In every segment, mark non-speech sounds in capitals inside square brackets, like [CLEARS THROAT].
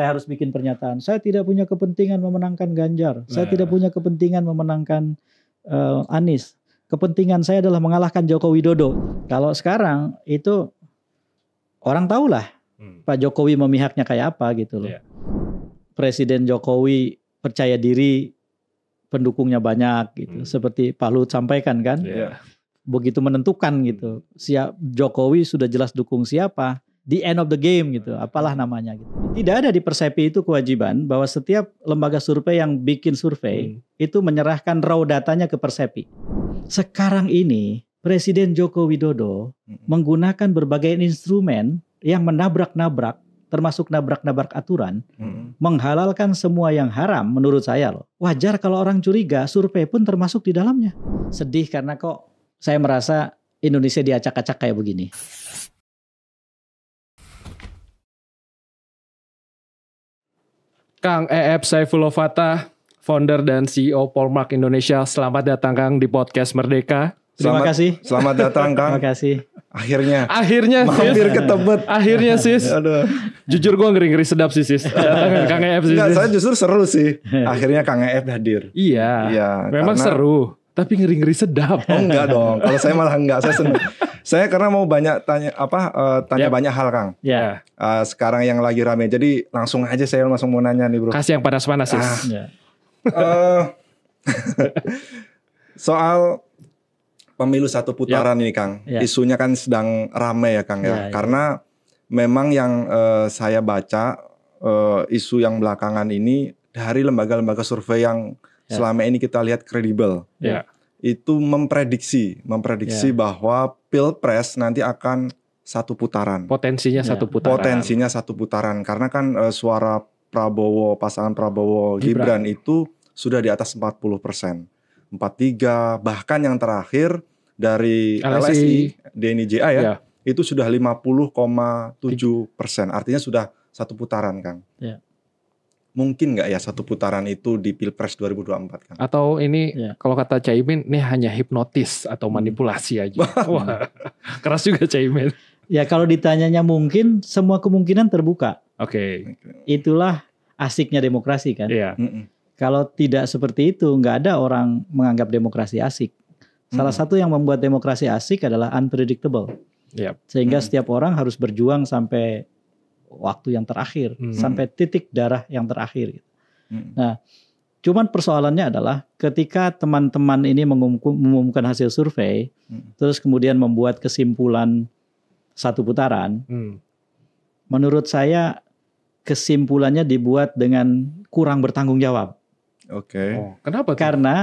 saya harus bikin pernyataan. Saya tidak punya kepentingan memenangkan Ganjar. Saya Nah. tidak punya kepentingan memenangkan eh, Anies. Kepentingan saya adalah mengalahkan Joko Widodo. Kalau sekarang itu orang tahulah Hmm. Pak Jokowi memihaknya kayak apa gitu loh. Iya. Presiden Jokowi percaya diri, pendukungnya banyak gitu. Hmm. Seperti Pak Luhut sampaikan kan, Iya. begitu menentukan gitu. Siap Jokowi sudah jelas dukung siapa. The end of the game gitu, apalah namanya gitu. Tidak ada di Persepi itu kewajiban bahwa setiap lembaga survei yang bikin survei Hmm. itu menyerahkan raw datanya ke Persepi. Sekarang ini Presiden Joko Widodo Mm. menggunakan berbagai instrumen yang menabrak-nabrak, termasuk nabrak-nabrak aturan, Mm. menghalalkan semua yang haram menurut saya loh. Wajar kalau orang curiga, survei pun termasuk di dalamnya. Sedih karena kok saya merasa Indonesia diacak-acak kayak begini. Kang EF Saifullah Fatah, founder dan CEO Polmark Indonesia. Selamat datang Kang di podcast Merdeka. Terima Selamat- kasih. Selamat datang Kang. Terima kasih. Akhirnya Akhirnya sis. ke Tebet. Akhirnya sis. Aduh. Jujur gue ngeri-ngeri sedap sih sis. Datangan Kang EF sih. Enggak, sis. saya justru seru sih. Akhirnya Kang EF hadir. Iya. Iya, Memang karena- seru. Tapi ngeri-ngeri sedap. Oh enggak dong. Kalau saya malah enggak. Saya senang. Saya karena mau banyak tanya apa eh, tanya Yap. banyak hal Kang. Ya, Eh, sekarang yang lagi rame. Jadi langsung aja saya langsung mau nanya nih Bro. Kasih yang panas-panas. Ah. ya. Eh, [LAUGHS] soal pemilu satu putaran ini Kang, Ya. isunya kan sedang ramai ya Kang Ya, ya, ya. karena memang yang eh, saya baca eh, isu yang belakangan ini dari lembaga-lembaga survei yang Ya. selama ini kita lihat kredibel, Ya. Itu memprediksi, memprediksi Ya. bahwa pilpres nanti akan satu putaran, Potensinya Ya. satu putaran. potensinya satu putaran, karena kan eh, suara Prabowo pasangan Prabowo Gibran. Gibran itu sudah di atas 40 persen. 43 bahkan yang terakhir dari LSI. LSI, Denny JA ya, Ya. itu sudah 50,7 persen. Artinya sudah satu putaran Kang. Ya. Mungkin nggak ya satu putaran itu di Pilpres 2024 Kang? Atau ini Ya. kalau kata Caimin ini hanya hipnotis atau manipulasi aja. [LAUGHS] Wah, keras juga Caimin. Ya kalau ditanyanya mungkin, semua kemungkinan terbuka. Oke, Itulah asiknya demokrasi kan. iya. Kalau tidak seperti itu, nggak ada orang menganggap demokrasi asik. Salah Hmm. satu yang membuat demokrasi asik adalah unpredictable. Yap. Sehingga Hmm. setiap orang harus berjuang sampai waktu yang terakhir, Hmm. sampai titik darah yang terakhir. gitu. Mm-mm. Cuman persoalannya adalah ketika teman-teman ini mengumum- mengumumkan hasil survei, Hmm. terus kemudian membuat kesimpulan satu putaran, Hmm. menurut saya kesimpulannya dibuat dengan kurang bertanggung jawab. Oke. Oh, kenapa tuh? Karena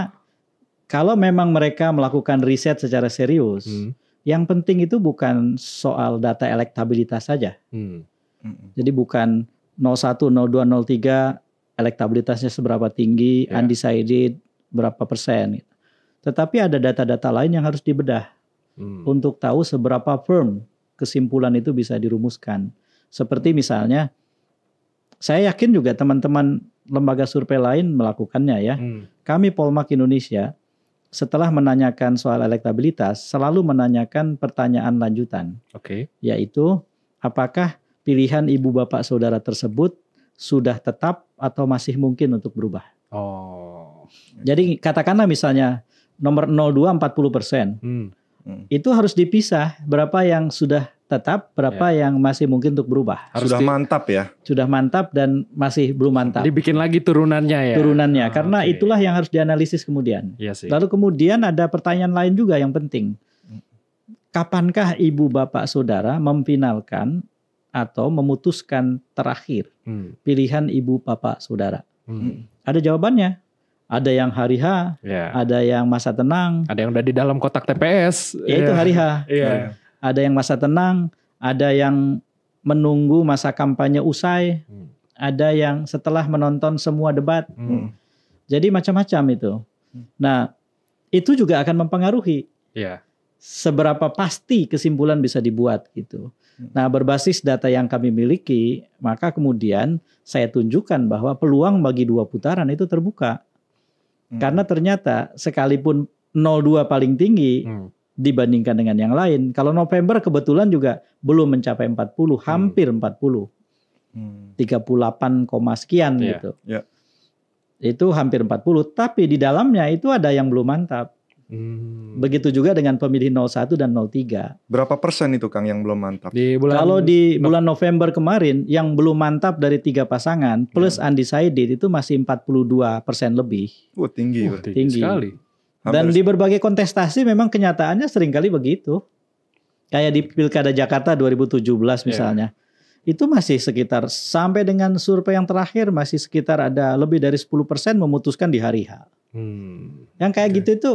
kalau memang mereka melakukan riset secara serius, Hmm. yang penting itu bukan soal data elektabilitas saja. Hmm. Jadi bukan 01, 02, 03 elektabilitasnya seberapa tinggi, Ya. undecided berapa persen. gitu. Tetapi ada data-data lain yang harus dibedah Hmm. untuk tahu seberapa firm kesimpulan itu bisa dirumuskan. Seperti misalnya, saya yakin juga teman-teman lembaga survei lain melakukannya ya. Hmm. Kami Polmark Indonesia setelah menanyakan soal elektabilitas selalu menanyakan pertanyaan lanjutan Oke. yaitu apakah pilihan ibu bapak saudara tersebut sudah tetap atau masih mungkin untuk berubah. Oh. Jadi katakanlah misalnya nomor 02 40 persen Hmm. itu harus dipisah berapa yang sudah tetap, berapa yang masih mungkin untuk berubah. Harus Sudah di- mantap ya. Sudah mantap dan masih belum mantap Dibikin lagi turunannya ya. turunannya Ah, karena oke. itulah yang harus dianalisis kemudian. Iya sih. Lalu kemudian ada pertanyaan lain juga yang penting. Kapankah ibu bapak saudara memfinalkan atau memutuskan terakhir Hmm. pilihan ibu bapak saudara? Hmm. Ada jawabannya. Ada yang hari H, Ya. ada yang masa tenang, Ada yang udah di dalam kotak TPS. yaitu Iya. hari H. [LAUGHS] Iya. Ada yang masa tenang, ada yang menunggu masa kampanye usai, Hmm. ada yang setelah menonton semua debat. Hmm. Jadi macam-macam itu. Nah, itu juga akan mempengaruhi Iya. seberapa pasti kesimpulan bisa dibuat gitu. Hmm. Nah, berbasis data yang kami miliki, maka kemudian saya tunjukkan bahwa peluang bagi dua putaran itu terbuka. Hmm. Karena ternyata sekalipun 02 paling tinggi Hmm. dibandingkan dengan yang lain, kalau November kebetulan juga belum mencapai 40, hampir 40. Hmm. 38, koma sekian Iya. gitu. Iya. Itu hampir 40, tapi di dalamnya itu ada yang belum mantap. Hmm. Begitu juga dengan pemilih 01 dan 03. Berapa persen itu Kang yang belum mantap? Di bulan Kalau di bulan November kemarin yang belum mantap dari tiga pasangan plus Iya. undecided itu masih 42 persen lebih. Wah tinggi. Berarti. tinggi, tinggi. sekali. Dan Hampir di berbagai kontestasi memang kenyataannya sering kali begitu. Kayak di Pilkada Jakarta 2017 Iya. misalnya. Itu masih sekitar sampai dengan survei yang terakhir masih sekitar ada lebih dari 10% memutuskan di hari H. Hmm. Yang kayak Oke. gitu itu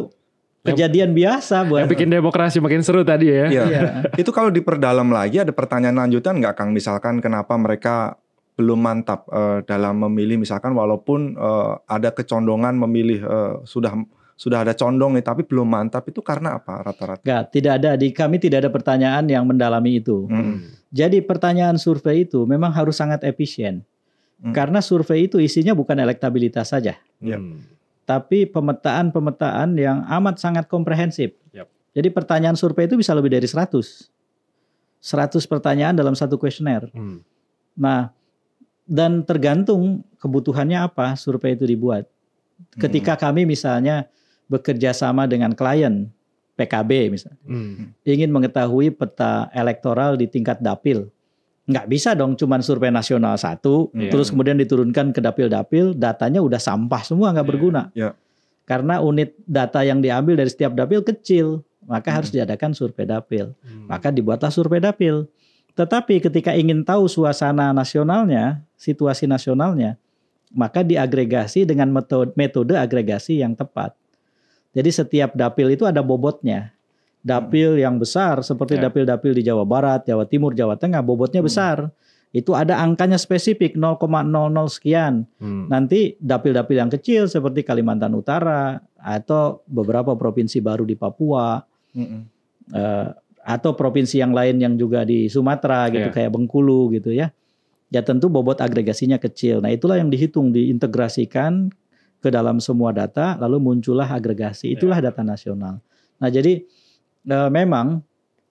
kejadian biasa buat Yang bikin demokrasi makin seru tadi ya. Iya. Iya. Itu kalau diperdalam lagi ada pertanyaan lanjutan nggak Kang? Misalkan kenapa mereka belum mantap eh, dalam memilih misalkan walaupun eh, ada kecondongan memilih eh, sudah sudah ada condong nih tapi belum mantap itu karena apa rata-rata? Enggak, tidak ada di kami tidak ada pertanyaan yang mendalami itu. Hmm. Jadi pertanyaan survei itu memang harus sangat efisien. Hmm. Karena survei itu isinya bukan elektabilitas saja. Iya. Hmm. Tapi pemetaan-pemetaan yang amat sangat komprehensif. Yap. Jadi pertanyaan survei itu bisa lebih dari 100. 100 pertanyaan dalam satu kuesioner. Hmm. Nah, dan tergantung kebutuhannya apa survei itu dibuat. Ketika kami misalnya bekerja sama dengan klien PKB misalnya, Hmm. ingin mengetahui peta elektoral di tingkat dapil. Nggak bisa dong cuman survei nasional satu, Iya. terus kemudian diturunkan ke dapil-dapil, datanya udah sampah semua nggak Iya. berguna. Iya. Karena unit data yang diambil dari setiap dapil kecil, maka Hmm. harus diadakan survei dapil. Hmm. Maka dibuatlah survei dapil. Tetapi ketika ingin tahu suasana nasionalnya, situasi nasionalnya, maka diagregasi dengan metode, metode agregasi yang tepat. Jadi setiap dapil itu ada bobotnya. Dapil yang besar seperti Ya. dapil-dapil di Jawa Barat, Jawa Timur, Jawa Tengah, bobotnya Hmm. besar. Itu ada angkanya spesifik 0,00 sekian. Hmm. Nanti dapil-dapil yang kecil seperti Kalimantan Utara atau beberapa provinsi baru di Papua eh, atau provinsi yang lain yang juga di Sumatera gitu Iya. kayak Bengkulu gitu ya. Ya tentu bobot agregasinya kecil. Nah, itulah yang dihitung diintegrasikan ke dalam semua data lalu muncullah agregasi. Itulah data nasional. Nah, jadi eh, memang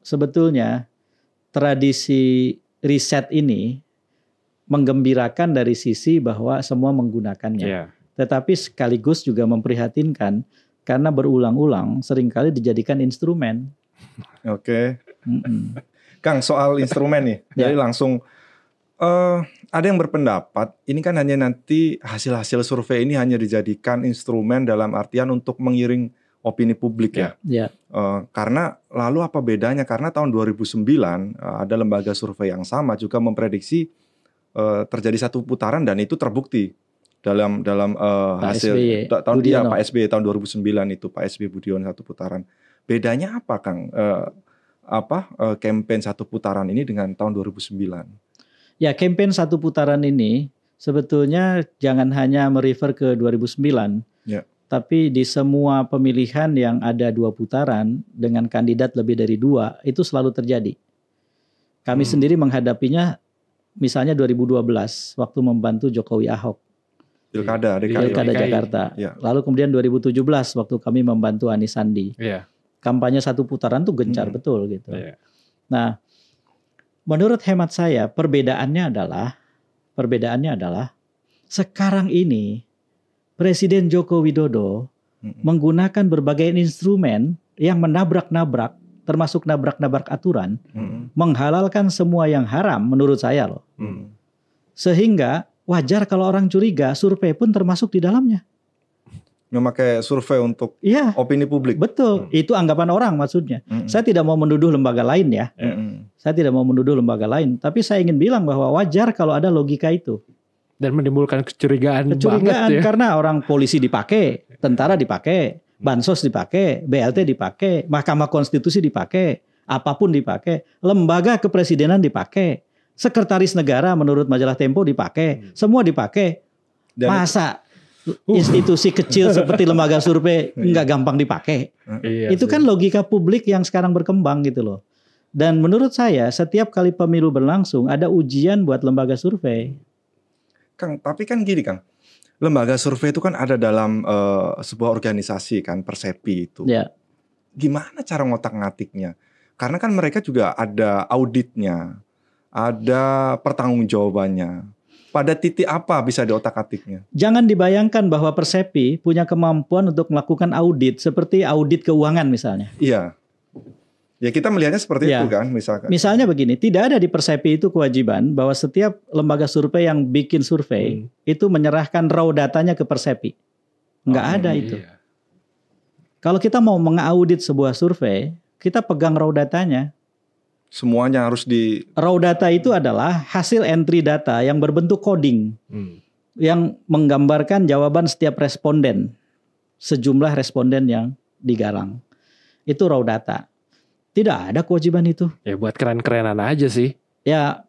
sebetulnya tradisi riset ini menggembirakan dari sisi bahwa semua menggunakannya Iya. tetapi sekaligus juga memprihatinkan karena berulang-ulang sering kali dijadikan instrumen. [LAUGHS] Oke. Mm-mm. Kang soal instrumen nih. [LAUGHS] Ya. Jadi langsung eh ada yang berpendapat ini kan hanya nanti hasil-hasil survei ini hanya dijadikan instrumen dalam artian untuk mengiring opini publik ya. Ya, Eh, karena lalu apa bedanya? Karena tahun 2009 eh, ada lembaga survei yang sama juga memprediksi eh, terjadi satu putaran dan itu terbukti dalam dalam Pak hasil SBY, ta- tahun dia. Pak SBY tahun 2009 itu Pak SBY Budiono satu putaran. Bedanya apa Kang? Eh, apa eh, campaign satu putaran ini dengan tahun 2009? ya campaign satu putaran ini sebetulnya jangan hanya merefer ke 2009, Ya. Tapi di semua pemilihan yang ada dua putaran dengan kandidat lebih dari dua itu selalu terjadi. Kami Hmm. sendiri menghadapinya misalnya 2012 waktu membantu Jokowi Ahok. Pilkada DKI. Pilkada DKI. Jakarta. Ya. Lalu kemudian 2017 waktu kami membantu Anies Sandi. Iya. Kampanye satu putaran tuh gencar Hmm. betul gitu. Iya. Nah, menurut hemat saya perbedaannya adalah perbedaannya adalah sekarang ini Presiden Joko Widodo menggunakan berbagai instrumen yang menabrak-nabrak termasuk nabrak-nabrak aturan, menghalalkan semua yang haram menurut saya loh. Sehingga wajar kalau orang curiga survei pun termasuk di dalamnya. Memakai survei untuk Iya, opini publik. betul. Hmm. Itu anggapan orang maksudnya. Mm-mm. Saya tidak mau menuduh lembaga lain ya. Mm-mm. Saya tidak mau menuduh lembaga lain, tapi saya ingin bilang bahwa wajar kalau ada logika itu. Dan menimbulkan kecurigaan, Kecurigaan banget ya. karena orang polisi dipakai, tentara dipakai, bansos dipakai, BLT dipakai, Mahkamah Konstitusi dipakai, apa pun dipakai, lembaga kepresidenan dipakai, sekretaris negara menurut majalah Tempo dipakai, semua dipakai. Dan Masa institusi kecil [LAUGHS] seperti lembaga survei nggak gampang dipakai? Iya itu sih. kan logika publik yang sekarang berkembang gitu loh. Dan menurut saya setiap kali pemilu berlangsung ada ujian buat lembaga survei. Kang, tapi kan gini Kang, lembaga survei itu kan ada dalam eh, sebuah organisasi kan, Persepi itu. Ya. Gimana cara ngotak ngatiknya? Karena kan mereka juga ada auditnya, ada pertanggungjawabannya. Pada titik apa bisa diotak-atiknya? Jangan dibayangkan bahwa Persepi punya kemampuan untuk melakukan audit seperti audit keuangan misalnya. Iya. Ya kita melihatnya seperti Ya. itu kan, misalkan. Misalnya begini, tidak ada di Persepi itu kewajiban bahwa setiap lembaga survei yang bikin survei Hmm. itu menyerahkan raw datanya ke Persepi. Nggak Oh, ada itu. Iya. Kalau kita mau mengaudit sebuah survei, kita pegang raw datanya. Semuanya harus di Raw data itu adalah hasil entry data yang berbentuk coding Hmm. yang menggambarkan jawaban setiap responden. Sejumlah responden yang digarang. Itu raw data. Tidak ada kewajiban itu. Ya buat keren-kerenan aja sih. Ya,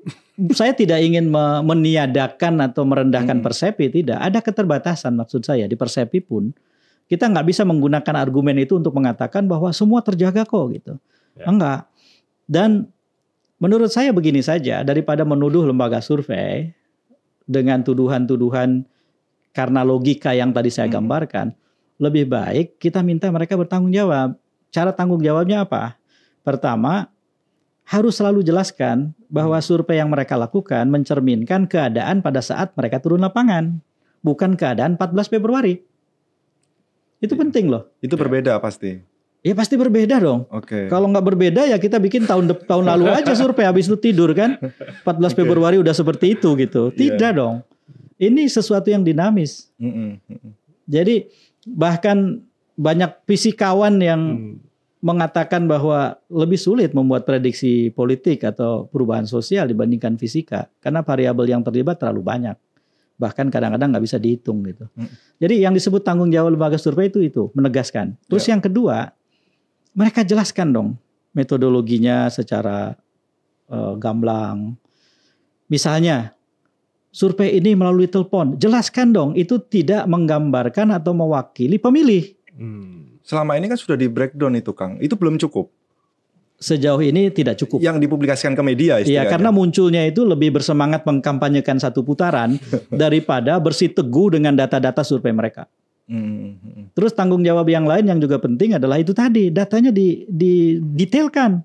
saya tidak ingin me- meniadakan atau merendahkan Hmm. persepi, tidak. Ada keterbatasan maksud saya di persepi pun kita nggak bisa menggunakan argumen itu untuk mengatakan bahwa semua terjaga kok gitu. Ya. Enggak. Dan menurut saya begini saja, daripada menuduh lembaga survei dengan tuduhan-tuduhan karena logika yang tadi saya Hmm. gambarkan, lebih baik kita minta mereka bertanggung jawab. Cara tanggung jawabnya apa? Pertama, harus selalu jelaskan bahwa survei yang mereka lakukan mencerminkan keadaan pada saat mereka turun lapangan, bukan keadaan 14 Februari. Itu Iya. penting loh. itu berbeda pasti. Ya pasti berbeda dong. Oke. Kalau nggak berbeda ya kita bikin tahun tahun lalu aja survei habis itu tidur kan. 14 Oke. Februari udah seperti itu gitu. Iya. Tidak dong. Ini sesuatu yang dinamis. Mm-mm, mm-mm. Jadi bahkan banyak fisikawan yang Hmm. Mengatakan bahwa lebih sulit membuat prediksi politik atau perubahan sosial dibandingkan fisika karena variabel yang terlibat terlalu banyak. Bahkan kadang-kadang nggak bisa dihitung gitu. Mm. Jadi yang disebut tanggung jawab lembaga survei itu itu menegaskan. Terus Ya. yang kedua, mereka jelaskan dong metodologinya secara eh, gamblang. Misalnya survei ini melalui telepon, jelaskan dong itu tidak menggambarkan atau mewakili pemilih. Hmm. Selama ini kan sudah di breakdown itu Kang. Itu belum cukup. Sejauh ini tidak cukup. Yang dipublikasikan ke media Iya, istilahnya. karena munculnya itu lebih bersemangat mengkampanyekan satu putaran [LAUGHS] daripada bersiteguh dengan data-data survei mereka. Mm, mm, Terus tanggung jawab yang lain yang juga penting adalah itu tadi, datanya di, didetailkan.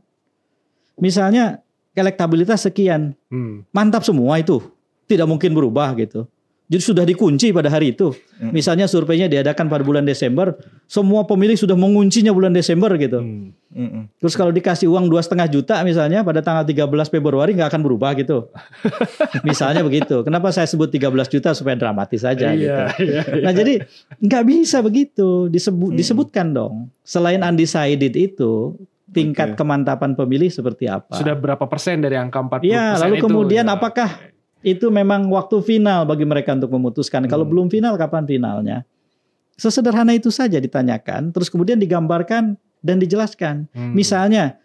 Misalnya elektabilitas sekian, Hmm. mantap semua itu, tidak mungkin berubah gitu. Jadi sudah dikunci pada hari itu. Mm. Misalnya surveinya diadakan pada bulan Desember, semua pemilih sudah menguncinya bulan Desember gitu. Hmm. mm, mm. Terus kalau dikasih uang dua setengah juta misalnya pada tanggal 13 Februari nggak akan berubah gitu. [LAUGHS] misalnya begitu. Kenapa saya sebut 13 juta supaya dramatis aja gitu. Iya, iya, iya. Nah jadi nggak bisa begitu disebut Hmm. disebutkan dong. Selain undecided itu tingkat Oke. kemantapan pemilih seperti apa? Sudah berapa persen dari angka 40 Iya, lalu itu? kemudian Ya. apakah itu memang waktu final bagi mereka untuk memutuskan. Kalau Hmm. belum final kapan finalnya? Sesederhana itu saja ditanyakan, terus kemudian digambarkan dan dijelaskan. Hmm. Misalnya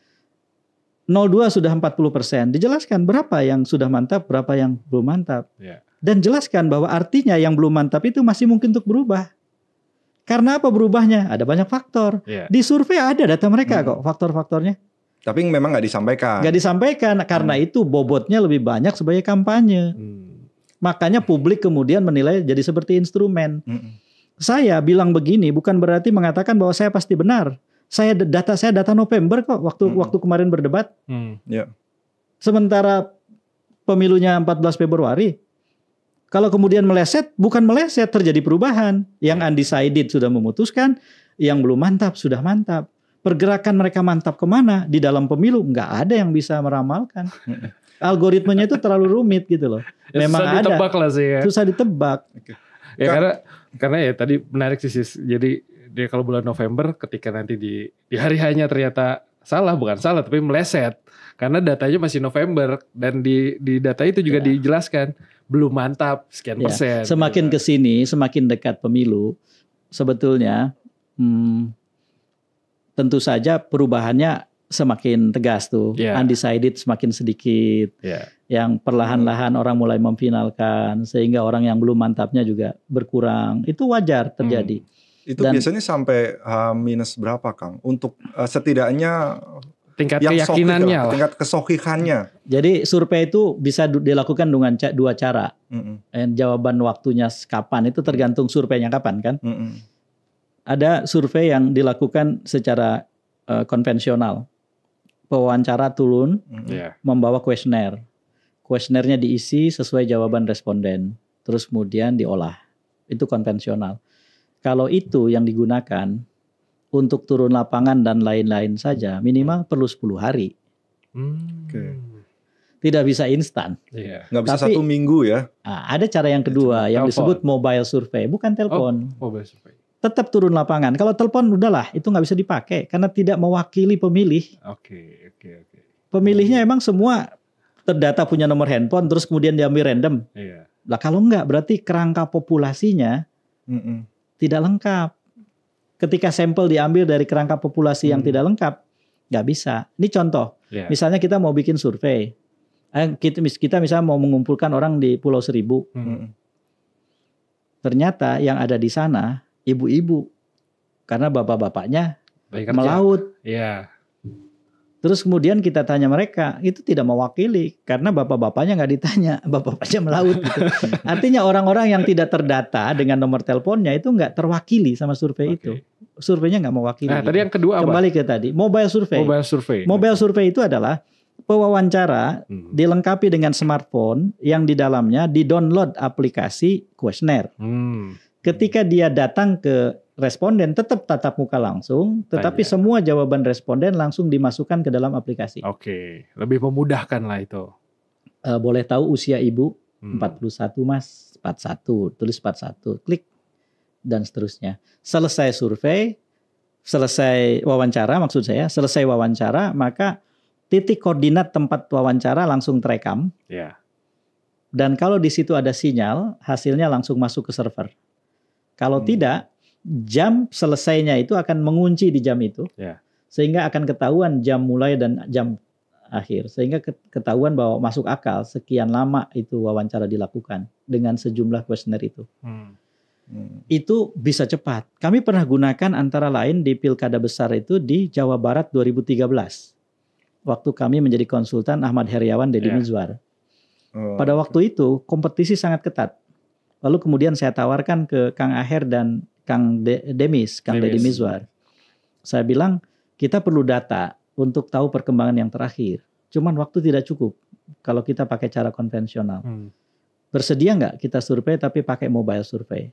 02 sudah 40%, dijelaskan berapa yang sudah mantap, berapa yang belum mantap. Ya. Dan jelaskan bahwa artinya yang belum mantap itu masih mungkin untuk berubah. Karena apa berubahnya? Ada banyak faktor. Iya. Di survei ada data mereka Hmm. kok, faktor-faktornya. Tapi memang nggak disampaikan. Nggak disampaikan karena itu bobotnya lebih banyak sebagai kampanye. Hmm. Makanya publik kemudian menilai jadi seperti instrumen. Mm, mm. Saya bilang begini bukan berarti mengatakan bahwa saya pasti benar. Saya data saya data November kok waktu Hmm. waktu kemarin berdebat. Hmm. Sementara pemilunya 14 Februari. Kalau kemudian meleset, bukan meleset terjadi perubahan. Yang undecided sudah memutuskan, yang belum mantap sudah mantap. Pergerakan mereka mantap ke mana di dalam pemilu nggak ada yang bisa meramalkan. [LAUGHS] Algoritmenya itu terlalu rumit gitu loh. Ya, Memang susah ada. ditebak lah sih ya. Susah ditebak. Ya Kak- karena karena ya tadi menarik sih Sis. Jadi dia kalau bulan November ketika nanti di di hari hanya ternyata salah bukan salah tapi meleset karena datanya masih November dan di di data itu juga Ya. dijelaskan belum mantap sekian Ya, persen. Semakin gitu. ke sini, semakin dekat pemilu, sebetulnya hmm, tentu saja perubahannya semakin tegas tuh. Ya. Undecided semakin sedikit, Ya. yang perlahan-lahan orang mulai memfinalkan sehingga orang yang belum mantapnya juga berkurang. Itu wajar terjadi. Itu Dan- biasanya sampai H minus berapa Kang? Untuk eh, setidaknya Tingkat yang keyakinannya lah, tingkat kesohihannya. Jadi survei itu bisa dilakukan dengan dua cara. Mm, mm, Dan jawaban waktunya kapan itu tergantung surveinya kapan kan. mm, mm. Ada survei yang dilakukan secara eh, konvensional. Pewawancara turun Mm, mm. Ya. membawa kuesioner. kuesionernya diisi sesuai jawaban responden, terus kemudian diolah. Itu konvensional. Kalau itu yang digunakan untuk turun lapangan dan lain-lain saja, minimal perlu 10 hari. Hmm. Oke. Tidak bisa instan. Iya. Nggak bisa Tapi- satu minggu ya. Nah, ada cara yang kedua yang Telepon. disebut mobile survey, bukan telepon. Mobile survey. Tetap turun lapangan. Kalau telepon udahlah, itu nggak bisa dipakai karena tidak mewakili pemilih. Oke, oke, oke. Pemilihnya emang semua terdata punya nomor handphone, terus kemudian diambil random. Iya. Lah kalau nggak, berarti kerangka populasinya Mm-mm. tidak lengkap. Ketika sampel diambil dari kerangka populasi yang Hmm. tidak lengkap, nggak bisa. Ini contoh. Iya. Misalnya kita mau bikin survei, Eh, kita, kita misalnya mau mengumpulkan orang di Pulau Seribu, Hmm. Mm-mm. ternyata yang ada di sana ibu-ibu, karena bapak-bapaknya melaut. Iya. Terus kemudian kita tanya mereka, itu tidak mewakili karena bapak-bapaknya nggak ditanya, [LAUGHS] bapak-bapaknya melaut. Gitu. [LAUGHS] Artinya orang-orang yang tidak terdata dengan nomor teleponnya itu nggak terwakili sama survei Oke. itu. Surveinya nggak mewakili. Nah, gitu. tadi yang kedua apa? Kembali ke tadi, mobile survey. Mobile survey. Mobile survey itu adalah pewawancara Hmm. dilengkapi dengan smartphone yang di dalamnya di-download aplikasi kuesioner. Hmm. Ketika dia datang ke responden tetap tatap muka langsung, tetapi Tanya. semua jawaban responden langsung dimasukkan ke dalam aplikasi. Oke, lebih memudahkan lah itu. Eh, boleh tahu usia ibu Hmm. 41 Mas, 41, tulis 41, klik dan seterusnya. Selesai survei, selesai wawancara maksud saya, selesai wawancara maka titik koordinat tempat wawancara langsung terekam Ya. dan kalau di situ ada sinyal, hasilnya langsung masuk ke server. Kalau Hmm. tidak, jam selesainya itu akan mengunci di jam itu. Ya. Sehingga akan ketahuan jam mulai dan jam akhir. Sehingga ke- ketahuan bahwa masuk akal sekian lama itu wawancara dilakukan dengan sejumlah kuesioner itu. Hmm. Mm. Itu bisa cepat. Kami pernah gunakan antara lain di pilkada besar itu di Jawa Barat 2013. Waktu kami menjadi konsultan Ahmad Heriawan Deddy Ya. Mizwar. Oh, Pada waktu itu kompetisi sangat ketat. Lalu kemudian saya tawarkan ke Kang Aher dan Kang De- Demis, Kang Demis. Deddy Mizwar. Saya bilang kita perlu data untuk tahu perkembangan yang terakhir. Cuman waktu tidak cukup kalau kita pakai cara konvensional. Hmm. Bersedia nggak kita survei tapi pakai mobile survei?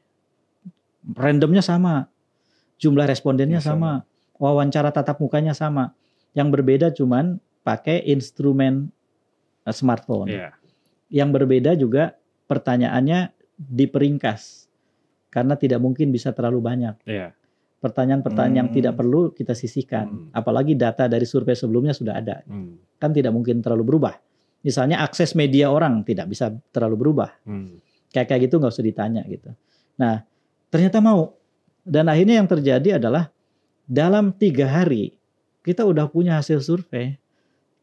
Randomnya sama, jumlah respondennya Ya, sama, wawancara tatap mukanya sama. Yang berbeda cuman pakai instrumen eh, smartphone. Iya. Yang berbeda juga pertanyaannya diperingkas karena tidak mungkin bisa terlalu banyak. Iya. Pertanyaan-pertanyaan yang Hmm. tidak perlu kita sisihkan. Hmm. Apalagi data dari survei sebelumnya sudah ada. Hmm. Kan tidak mungkin terlalu berubah. Misalnya akses media orang tidak bisa terlalu berubah. Hmm. Kayak kayak gitu nggak usah ditanya gitu. Nah ternyata mau. Dan akhirnya yang terjadi adalah dalam tiga hari kita udah punya hasil survei.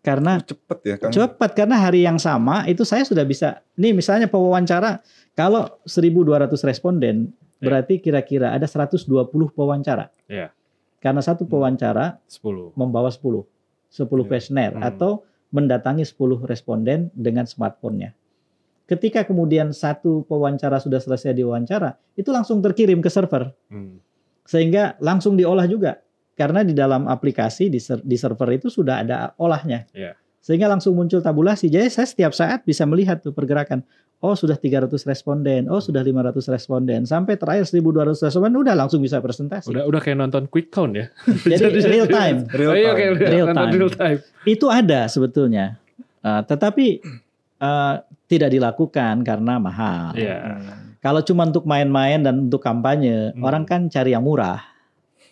Karena cepet ya kan. cepat karena hari yang sama itu saya sudah bisa. Nih misalnya pewawancara kalau 1.200 responden Ya. berarti kira-kira ada 120 pewawancara. Ya. Karena satu pewawancara 10. membawa 10. 10 Ya. kuesioner Hmm. atau mendatangi 10 responden dengan smartphone-nya. Ketika kemudian satu pewawancara sudah selesai diwawancara, itu langsung terkirim ke server Hmm. sehingga langsung diolah juga. Karena di dalam aplikasi di, ser- di server itu sudah ada olahnya. Ya. Sehingga langsung muncul tabulasi. Jadi saya setiap saat bisa melihat tuh pergerakan. Oh sudah 300 responden, oh sudah 500 responden, sampai terakhir 1200 responden udah langsung bisa presentasi. Udah udah kayak nonton quick count ya. [LAUGHS] Jadi real time. [LAUGHS] Real Oh, iya, time. kayak Real time. real time. Itu ada sebetulnya. Uh, tetapi uh, tidak dilakukan karena mahal. Iya. Hmm. Kalau cuma untuk main-main dan untuk kampanye, Hmm. orang kan cari yang murah.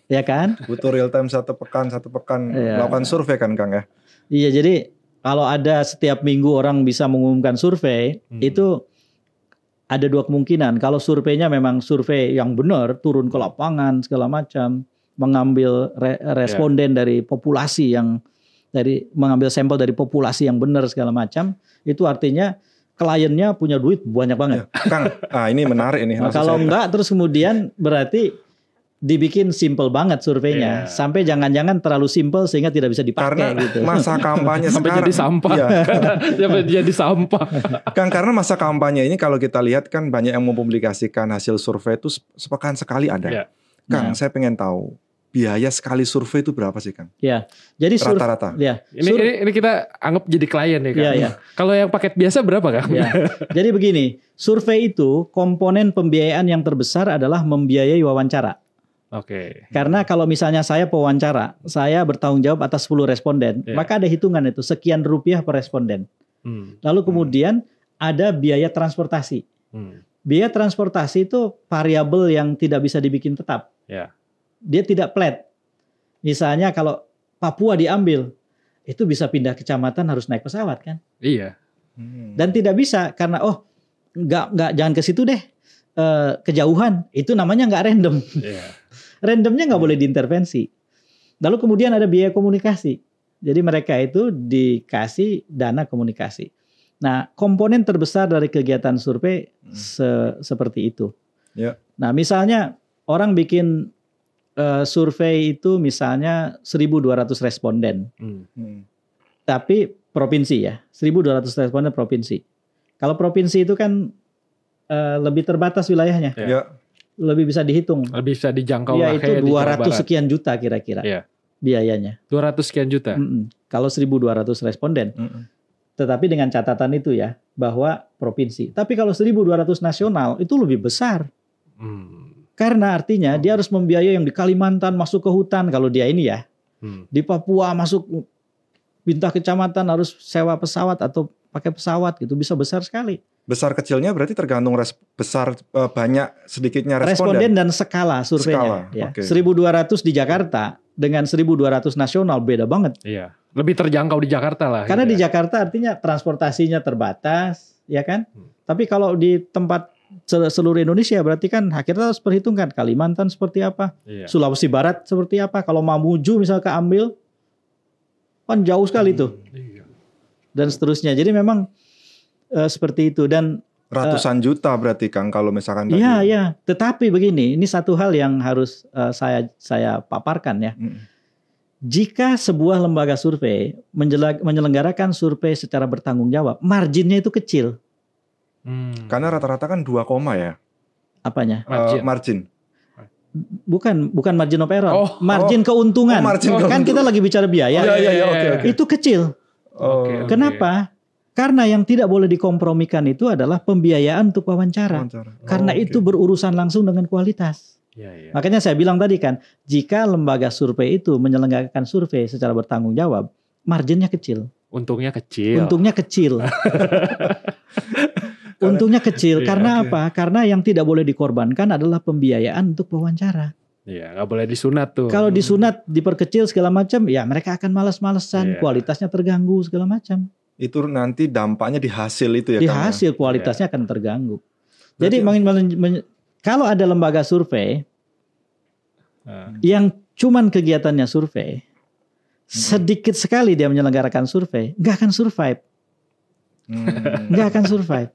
Ya kan? Butuh real time satu pekan satu pekan Iya. melakukan survei kan Kang ya. Iya, jadi kalau ada setiap minggu orang bisa mengumumkan survei, Hmm. itu ada dua kemungkinan. Kalau surveinya memang survei yang benar, turun ke lapangan segala macam, mengambil re- responden dari populasi yang dari mengambil sampel dari populasi yang benar segala macam, itu artinya kliennya punya duit banyak banget. Kang, ah ini menarik ini. Nah, kalau enggak terus kemudian berarti dibikin simple banget surveinya Iya. sampai jangan-jangan terlalu simple sehingga tidak bisa dipakai karena gitu. masa [LAUGHS] kampanye Sampai sekarang jadi sampah. Iya. [LAUGHS] Sampai jadi sampah. Kang karena masa kampanye ini kalau kita lihat kan banyak yang mempublikasikan hasil survei itu sepekan sekali ada. Iya. Kang, Nah. saya pengen tahu biaya sekali survei itu berapa sih Kang? Ya, jadi sur- Rata-rata. ya, Ini, sur- ini ini kita anggap jadi klien ya kan. Iya, iya. Kalau yang paket biasa berapa Kang? ya. Jadi begini, survei itu komponen pembiayaan yang terbesar adalah membiayai wawancara. Oke. Karena kalau misalnya saya pewawancara, saya bertanggung jawab atas 10 responden, Ya. maka ada hitungan itu sekian rupiah per responden. Hmm. Lalu kemudian ada biaya transportasi. Hmm. Biaya transportasi itu variabel yang tidak bisa dibikin tetap. Ya. Dia tidak flat. Misalnya kalau Papua diambil, itu bisa pindah kecamatan harus naik pesawat kan? Iya. Hmm. Dan tidak bisa karena oh nggak nggak jangan ke situ deh Eh, kejauhan itu namanya nggak random. Iya. Randomnya nggak boleh diintervensi. Lalu kemudian ada biaya komunikasi. Jadi mereka itu dikasih dana komunikasi. Nah komponen terbesar dari kegiatan survei se- seperti itu. Ya. Nah misalnya orang bikin eh, survei itu misalnya 1.200 responden Hmm. Hmm. tapi provinsi ya 1.200 responden provinsi. Kalau provinsi itu kan eh, lebih terbatas wilayahnya, Ya. Ya. lebih bisa dihitung. Lebih bisa dijangkau Ya lah itu kayak di Jawa 200 Barat. sekian juta kira-kira Iya. biayanya. 200 sekian juta. Mm-mm. Kalau 1.200 responden, Hmm. tetapi dengan catatan itu ya bahwa provinsi. Tapi kalau 1.200 nasional itu lebih besar. Hmm. Karena artinya dia harus membiayai yang di Kalimantan masuk ke hutan kalau dia ini ya. Hmm. Di Papua masuk pindah kecamatan harus sewa pesawat atau pakai pesawat gitu bisa besar sekali. Besar kecilnya berarti tergantung res- besar eh, banyak sedikitnya Responden responden. dan skala surveinya. Skala, ya. oke. 1.200 di Jakarta dengan 1.200 nasional beda banget. Iya. Lebih terjangkau di Jakarta lah. Karena di gitu ya. Jakarta artinya transportasinya terbatas, ya kan? Hmm. Tapi kalau di tempat se- seluruh Indonesia berarti kan kita harus perhitungkan Kalimantan seperti apa, Iya. Sulawesi Barat seperti apa. Kalau Mamuju misal keambil, kan jauh sekali tuh Iya. dan seterusnya. Jadi memang eh, seperti itu dan Ratusan juta berarti Kang kalau misalkan tadi. Iya, iya. Tetapi begini, ini satu hal yang harus eh, saya saya paparkan ya. Hmm. Jika sebuah lembaga survei menyelenggarakan survei secara bertanggung jawab, marginnya itu kecil. Hmm. Karena rata-rata kan 2 koma ya. Apanya? eh, Margin. margin. Bukan, bukan margin of error. Oh, margin keuntungan. Oh, margin kan keuntungan. kita lagi bicara biaya. Iya, iya, iya, oke, oke. Itu kecil. Oh, Oke. Kenapa? Karena yang tidak boleh dikompromikan itu adalah pembiayaan untuk wawancara. wawancara. Oh, Karena oke. itu berurusan langsung dengan kualitas. Iya, iya. Makanya saya bilang tadi kan, jika lembaga survei itu menyelenggarakan survei secara bertanggung jawab, marginnya kecil, Untungnya kecil. untungnya kecil. [LAUGHS] untungnya kecil Iya, karena oke. apa? Karena yang tidak boleh dikorbankan adalah pembiayaan untuk wawancara. Iya, nggak boleh disunat tuh. Kalau disunat, diperkecil segala macam, ya mereka akan malas-malesan, Iya. kualitasnya terganggu segala macam. Itu nanti dampaknya di hasil itu ya Di Kang, ya? hasil kualitasnya akan terganggu. Jadi Berarti- men- men- men- kalau ada lembaga survei Nah, yang cuman kegiatannya survei, sedikit sekali dia menyelenggarakan survei, nggak akan survive, Hmm. nggak akan survive.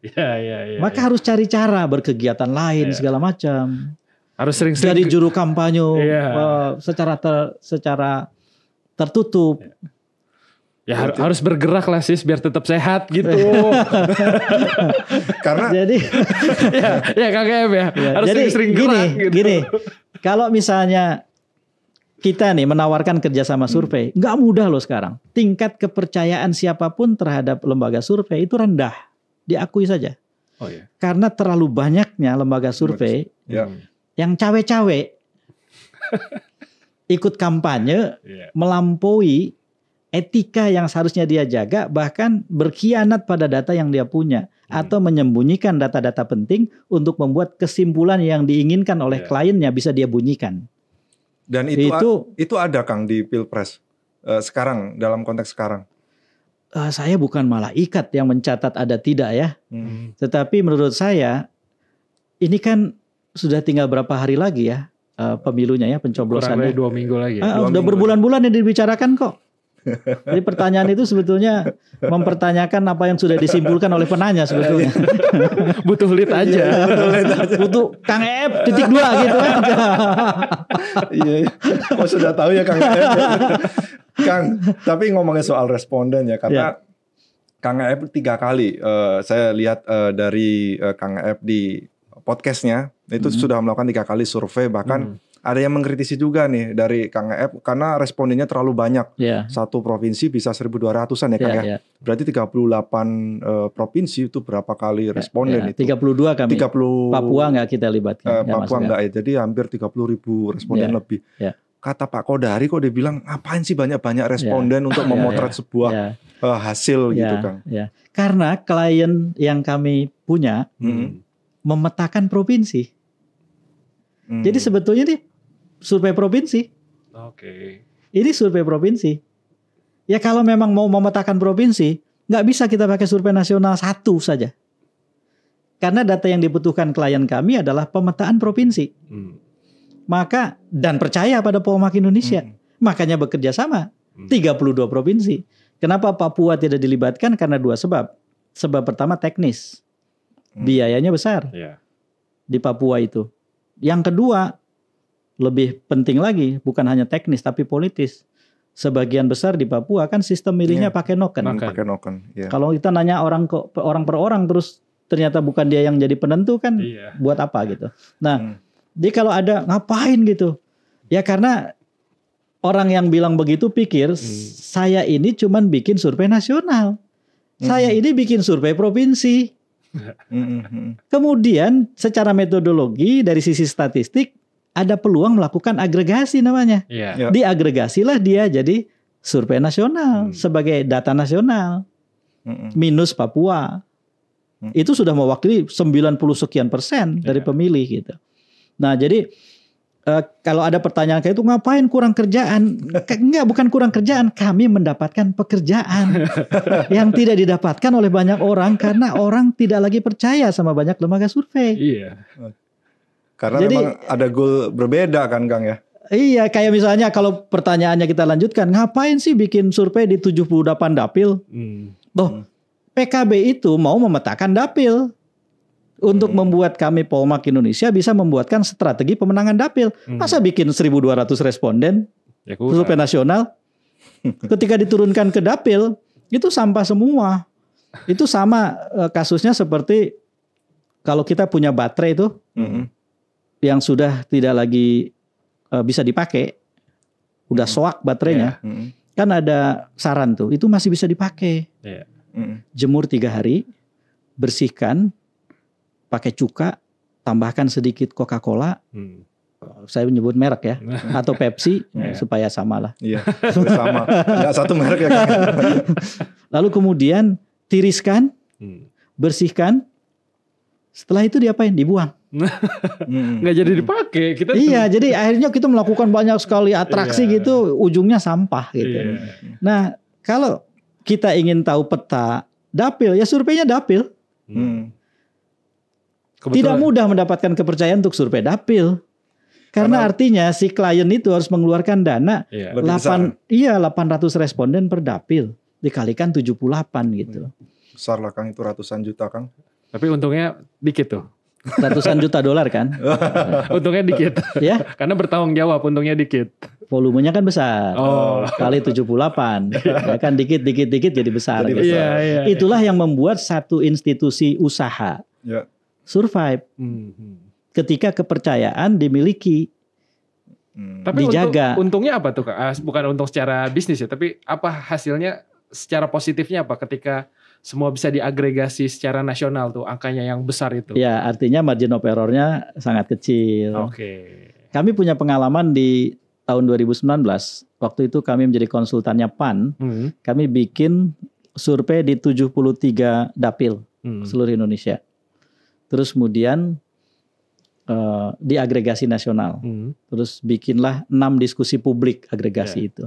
Iya, [LAUGHS] iya, iya. Maka iya. harus cari cara berkegiatan lain Iya. segala macam. harus sering-sering Jadi juru kampanye eh, secara ter- secara tertutup. ya har- harus bergerak lah sis biar tetap sehat gitu. [LAUGHS] Karena Jadi [LAUGHS] ya, ya Em ya. Ya, harus jadi sering-sering gini, gerak gitu. gini. Kalau misalnya kita nih menawarkan kerjasama Hmm. survei, nggak mudah loh sekarang. Tingkat kepercayaan siapa pun terhadap lembaga survei itu rendah, diakui saja. Oh iya. Karena terlalu banyaknya lembaga survei Ya. Hmm, yang cawe-cawe [LAUGHS] ikut kampanye Iya. melampaui etika yang seharusnya dia jaga, bahkan berkhianat pada data yang dia punya Hmm. atau menyembunyikan data-data penting untuk membuat kesimpulan yang diinginkan oleh Iya. kliennya bisa dia bunyikan. dan itu Itu, itu ada Kang di Pilpres eh, sekarang dalam konteks sekarang. eh, saya bukan malaikat yang mencatat ada tidak ya, Hmm. Tetapi menurut saya ini kan sudah tinggal berapa hari lagi ya eh, pemilunya ya Kurang pencoblosannya. dari dua minggu lagi. Ah, Dua udah minggu. berbulan-bulan yang dibicarakan kok. Jadi pertanyaan itu sebetulnya mempertanyakan apa yang sudah disimpulkan oleh penanya sebetulnya. [LAUGHS] Butuh lead aja. Butuh Kang Ep titik dua gitu kan. Iya, iya. Oh sudah tahu ya Kang. Kang, tapi ngomongin soal responden ya karena Kang Ep tiga kali eh, saya lihat eh, dari eh, Kang Ep di podcastnya itu Mhm. sudah melakukan tiga kali survei bahkan Hmm. Ada yang mengkritisi juga nih dari Kang Ep karena respondennya terlalu banyak. Ya. Satu provinsi bisa 1.200-an ya Kang Ya, ya. ya. Berarti 38 eh, provinsi itu berapa kali responden Ya, itu? 32 kami. 30 Papua nggak kita libatkan. nggak Papua masuk ya. Jadi hampir 30 ribu responden Ya, lebih. ya. Kata Pak Kodari kok dia bilang ngapain sih banyak-banyak responden untuk Ya, memotret sebuah Ya, eh, hasil gitu ya, Kang. ya. Karena klien yang kami punya Hmm. memetakan provinsi. Hmm. Jadi sebetulnya nih survei provinsi. Oke. Ini survei provinsi. Ya kalau memang mau memetakan provinsi, nggak bisa kita pakai survei nasional satu saja. Karena data yang dibutuhkan klien kami adalah pemetaan provinsi. Hmm. Maka dan percaya pada Polmark Indonesia. Hmm. Makanya bekerja sama. Hmm. 32 provinsi. Kenapa Papua tidak dilibatkan? Karena dua sebab. Sebab pertama teknis. Hmm. Biayanya besar Ya. di Papua itu. Yang kedua, lebih penting lagi, bukan hanya teknis tapi politis. Sebagian besar di Papua kan sistem milihnya Iya. pakai noken. Pakai noken. Ya. Kalau kita nanya orang ke orang per orang terus ternyata bukan dia yang jadi penentu kan Iya. buat apa gitu. Nah, Hmm. jadi kalau ada ngapain gitu? Ya karena orang yang bilang begitu pikir saya ini cuman bikin survei nasional. Saya ini bikin survei provinsi. Hmm, hmm, hmm. Kemudian secara metodologi dari sisi statistik ada peluang melakukan agregasi namanya. Iya. Ya. Diagregasilah dia jadi survei nasional Hmm. sebagai data nasional Hmm, minus Papua. Hmm. Itu sudah mewakili 90 sekian persen dari Ya. pemilih gitu. Nah, jadi eh, kalau ada pertanyaan kayak itu ngapain kurang kerjaan? [LAUGHS] Ke- Enggak, bukan kurang kerjaan, kami mendapatkan pekerjaan [LAUGHS] yang tidak didapatkan oleh banyak orang karena orang tidak lagi percaya sama banyak lembaga survei. Iya. Karena Jadi- memang ada goal berbeda kan Kang ya. Iya, kayak misalnya kalau pertanyaannya kita lanjutkan, ngapain sih bikin survei di 78 dapil? Hmm. Loh, PKB itu mau memetakan dapil. Untuk Hmm. membuat kami Polmark Indonesia bisa membuatkan strategi pemenangan dapil. Hmm. Masa bikin 1.200 responden Ya survei nasional? Ketika diturunkan ke dapil, itu sampah semua. Itu sama eh, kasusnya seperti kalau kita punya baterai itu Hmm, yang sudah tidak lagi eh, bisa dipakai, udah Hmm. soak baterainya, hmm, kan ada saran tuh, itu masih bisa dipakai. hmm. Jemur tiga hari, bersihkan, pakai cuka, tambahkan sedikit Coca-Cola, Hmm. saya menyebut merek ya, [LAUGHS] atau Pepsi Iya. supaya sama lah. Iya, sama. Enggak satu merek ya. [LAUGHS] Lalu kemudian tiriskan, Hmm. bersihkan. Setelah itu diapain? Dibuang. Hmm. Nggak jadi dipakai. Kita Iya, jadi akhirnya kita melakukan banyak sekali atraksi Iya. gitu, ujungnya sampah gitu. Iya. Nah, kalau kita ingin tahu peta dapil, ya surveinya dapil. Hmm. Kebetulan. Tidak mudah mendapatkan kepercayaan untuk survei dapil. Karena, Karena- artinya si klien itu harus mengeluarkan dana Iya. Lebih besar. 8 iya 800 responden per dapil dikalikan 78 gitu. Besar lah Kang itu ratusan juta Kang. Tapi untungnya dikit tuh. Ratusan juta dolar kan? [LAUGHS] Untungnya dikit. Ya, Karena bertanggung jawab untungnya dikit. volumenya kan besar. Oh. Kali 78. [LAUGHS] ya kan dikit dikit dikit jadi besar. Jadi gitu. besar. Iya, iya. Itulah yang membuat satu institusi usaha Ya. survive Hmm, hmm. ketika kepercayaan dimiliki. Hmm. Tapi Dijaga. untung- untungnya apa tuh Kak? Ah, Bukan untung secara bisnis ya, tapi apa hasilnya secara positifnya apa ketika semua bisa diagregasi secara nasional tuh angkanya yang besar itu. Ya, artinya margin of error-nya sangat kecil. Oke. Kami punya pengalaman di tahun 2019. Waktu itu kami menjadi konsultannya PAN. Hmm, Kami bikin survei di 73 dapil hmm. seluruh Indonesia. Terus kemudian eh, di agregasi nasional. Hmm. Terus bikinlah enam diskusi publik agregasi itu.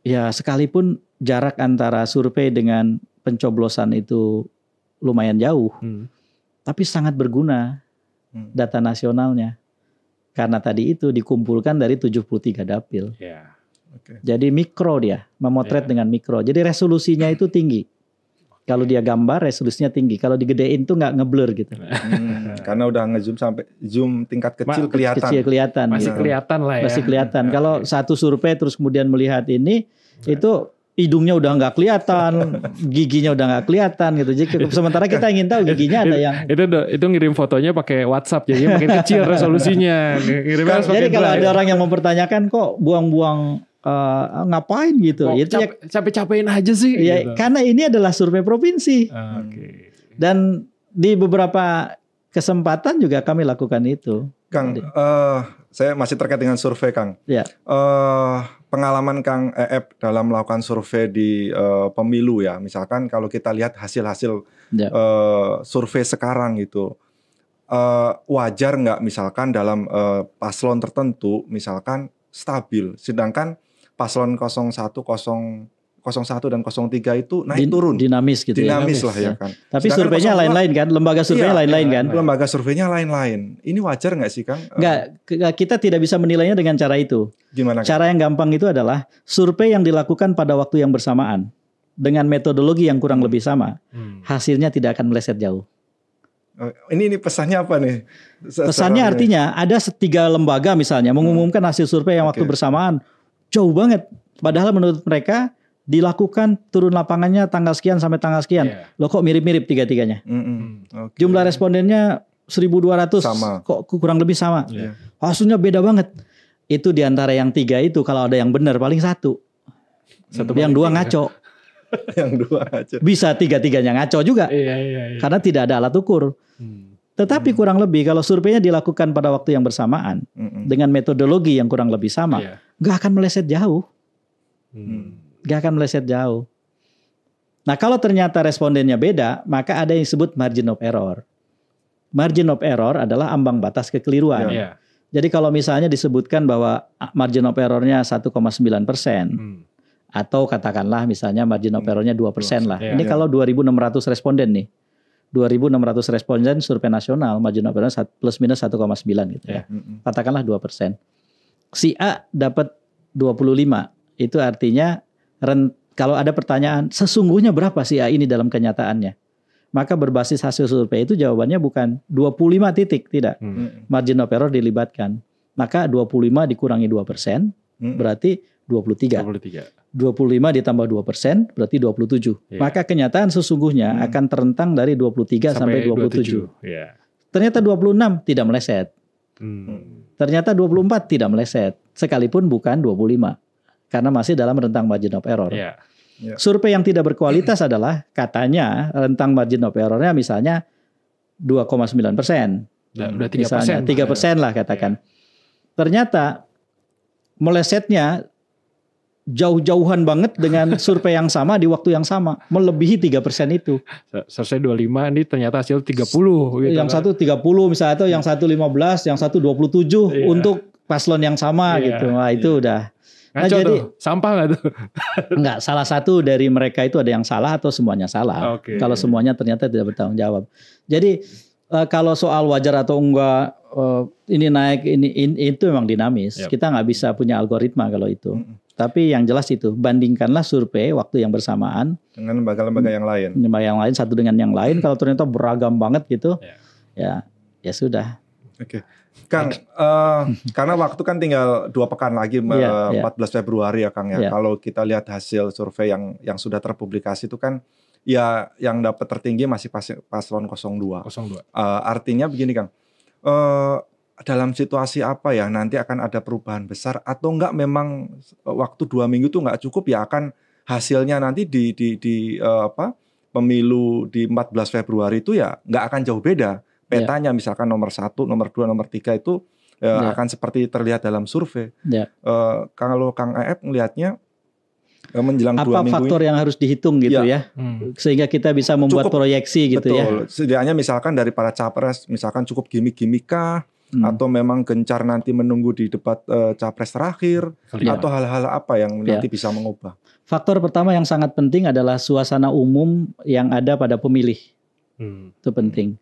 Ya sekalipun jarak antara survei dengan pencoblosan itu lumayan jauh, Hmm. tapi sangat berguna Hmm. data nasionalnya. Karena tadi itu dikumpulkan dari 73 dapil. Ya. Oke. Jadi mikro dia, memotret Ya. dengan mikro. Jadi resolusinya itu tinggi. Kalau dia gambar resolusinya tinggi. Kalau digedein tuh nggak ngeblur gitu. Hmm. Karena udah ngezoom sampai zoom tingkat kecil Ma- kelihatan. Kecil kelihatan. Masih gitu. kelihatan lah ya. Masih kelihatan. Kalau satu survei terus kemudian melihat ini itu hidungnya udah nggak kelihatan, [LAUGHS] giginya udah nggak kelihatan gitu. Jadi sementara kita ingin tahu giginya ada yang [LAUGHS] itu itu ngirim fotonya pakai WhatsApp jadi makin kecil resolusinya. Ngirimnya harus Jadi pakai kalau ada orang yang mempertanyakan kok buang-buang eh, ngapain gitu. Kok itu ya, cap- capek-capekin aja sih. ya gitu. karena ini adalah survei provinsi Ah, Oke. dan di beberapa kesempatan juga kami lakukan itu. Kang, Jadi- eh, saya masih terkait dengan survei Kang. Ya. Eh, pengalaman Kang EF dalam melakukan survei di eh, pemilu ya, misalkan kalau kita lihat hasil-hasil Ya. eh, survei sekarang gitu, eh, wajar nggak misalkan dalam eh, paslon tertentu misalkan stabil, sedangkan paslon 01, 0, 01 dan 03 itu naik Din- turun, dinamis gitu ya. dinamis lah ya Ya. kan. Tapi Sedangkan surveinya 02 lain-lain kan, lembaga surveinya Iya, lain-lain kan. Lembaga surveinya lain-lain. Ini wajar nggak sih Kang? Eh, Enggak, ke- kita tidak bisa menilainya dengan cara itu. Gimana? Cara yang gampang itu adalah survei yang dilakukan pada waktu yang bersamaan dengan metodologi yang kurang lebih sama, Hmm. hasilnya tidak akan meleset jauh. Oh, Ini ini pesannya apa nih? Se- Pesannya artinya ada tiga lembaga misalnya mengumumkan hasil survei yang waktu Oke. bersamaan jauh banget. Padahal menurut mereka dilakukan turun lapangannya tanggal sekian sampai tanggal sekian. Iya. Loh kok mirip-mirip tiga-tiganya? Mm-mm. Oke. Jumlah respondennya 1.200 Sama. kok kurang lebih sama. Iya. Hasilnya beda banget. Itu di antara yang tiga itu kalau ada yang benar paling satu. Satu yang dua tiga. ngaco. [LAUGHS] yang dua aja. Bisa tiga-tiganya ngaco juga. Iya iya iya. Karena tidak ada alat ukur. Hmm. Tetapi kurang lebih kalau surveinya dilakukan pada waktu yang bersamaan Mm-mm. dengan metodologi yang kurang lebih sama, nggak akan meleset jauh, Hmm. Nggak akan meleset jauh. Nah kalau ternyata respondennya beda, maka ada yang disebut margin of error. Margin of error adalah ambang batas kekeliruan. Iya. Jadi kalau misalnya disebutkan bahwa margin of errornya 1,9 persen, Hmm. atau katakanlah misalnya margin of errornya 2 persen lah. Iya. Ini Iya. kalau 2.600 responden nih. 2.600 responden survei nasional margin of error plus minus 1,9 gitu ya. Mm-mm. Katakanlah 2 persen. Si A dapat 25. Itu artinya ren- kalau ada pertanyaan sesungguhnya berapa si A ini dalam kenyataannya? Maka berbasis hasil survei itu jawabannya bukan 25 titik, tidak. Hmm. Margin of error dilibatkan. Maka 25 dikurangi 2 persen Mm-mm. berarti 23. 23. 25 ditambah 2 persen berarti 27. Iya. Maka kenyataan sesungguhnya Hmm. akan terentang dari 23 sampai, 27. Iya. Ternyata 26 tidak meleset. Hmm. Ternyata 24 tidak meleset. Sekalipun bukan 25. Karena masih dalam rentang margin of error. Iya. Survei yang tidak berkualitas [CLEARS THROAT] adalah katanya rentang margin of errornya misalnya 2,9 persen. Udah, udah 3 Misalnya 3 persen lah katakan. Ternyata melesetnya jauh-jauhan banget dengan [LAUGHS] survei yang sama di waktu yang sama, melebihi 3 persen itu. Selesai 25 ini ternyata hasil 30 gitu. yang kan. satu 30 misalnya atau yang satu 15, yang satu 27 Iya. untuk paslon yang sama Iya, gitu. Wah, itu udah Ngaco Nah, jadi- tuh. Sampah gak tuh? [LAUGHS] enggak salah satu dari mereka itu ada yang salah atau semuanya salah. Oke. Kalau semuanya ternyata tidak bertanggung jawab. Jadi eh, kalau soal wajar atau enggak eh, ini naik ini, ini itu memang dinamis. Yap. Kita nggak bisa punya algoritma kalau itu. Mm-mm. Tapi yang jelas itu bandingkanlah survei waktu yang bersamaan Dengan lembaga-lembaga yang lain. dengan yang lain satu dengan yang lain. Kalau ternyata beragam banget gitu, Ya. ya ya sudah. Oke. Kang, eh, karena waktu kan tinggal dua pekan lagi iya. 14 Februari ya Kang ya. Iya. Kalau kita lihat hasil survei yang yang sudah terpublikasi itu kan ya yang dapat tertinggi masih pas, paslon 02. 02. Eh, artinya begini Kang. Eh, dalam situasi apa ya nanti akan ada perubahan besar atau enggak memang waktu dua minggu tuh nggak cukup ya akan hasilnya nanti di di di eh, apa pemilu di 14 Februari itu ya nggak akan jauh beda petanya misalkan nomor satu nomor dua nomor tiga itu eh, Ya. akan seperti terlihat dalam survei Ya. Eh, kalau Kang Aep ngelihatnya eh, menjelang dua Apa minggu faktor ini, yang harus dihitung gitu Iya. ya, Hmm. sehingga kita bisa membuat Cukup. proyeksi gitu ya. betul setidaknya misalkan dari para capres misalkan cukup gimmick-gimmick kah Hmm. atau memang gencar nanti menunggu di debat eh, capres terakhir Kelima. atau hal-hal apa yang Ya. nanti bisa mengubah Faktor pertama yang sangat penting adalah suasana umum yang ada pada pemilih. Hmm. Itu penting.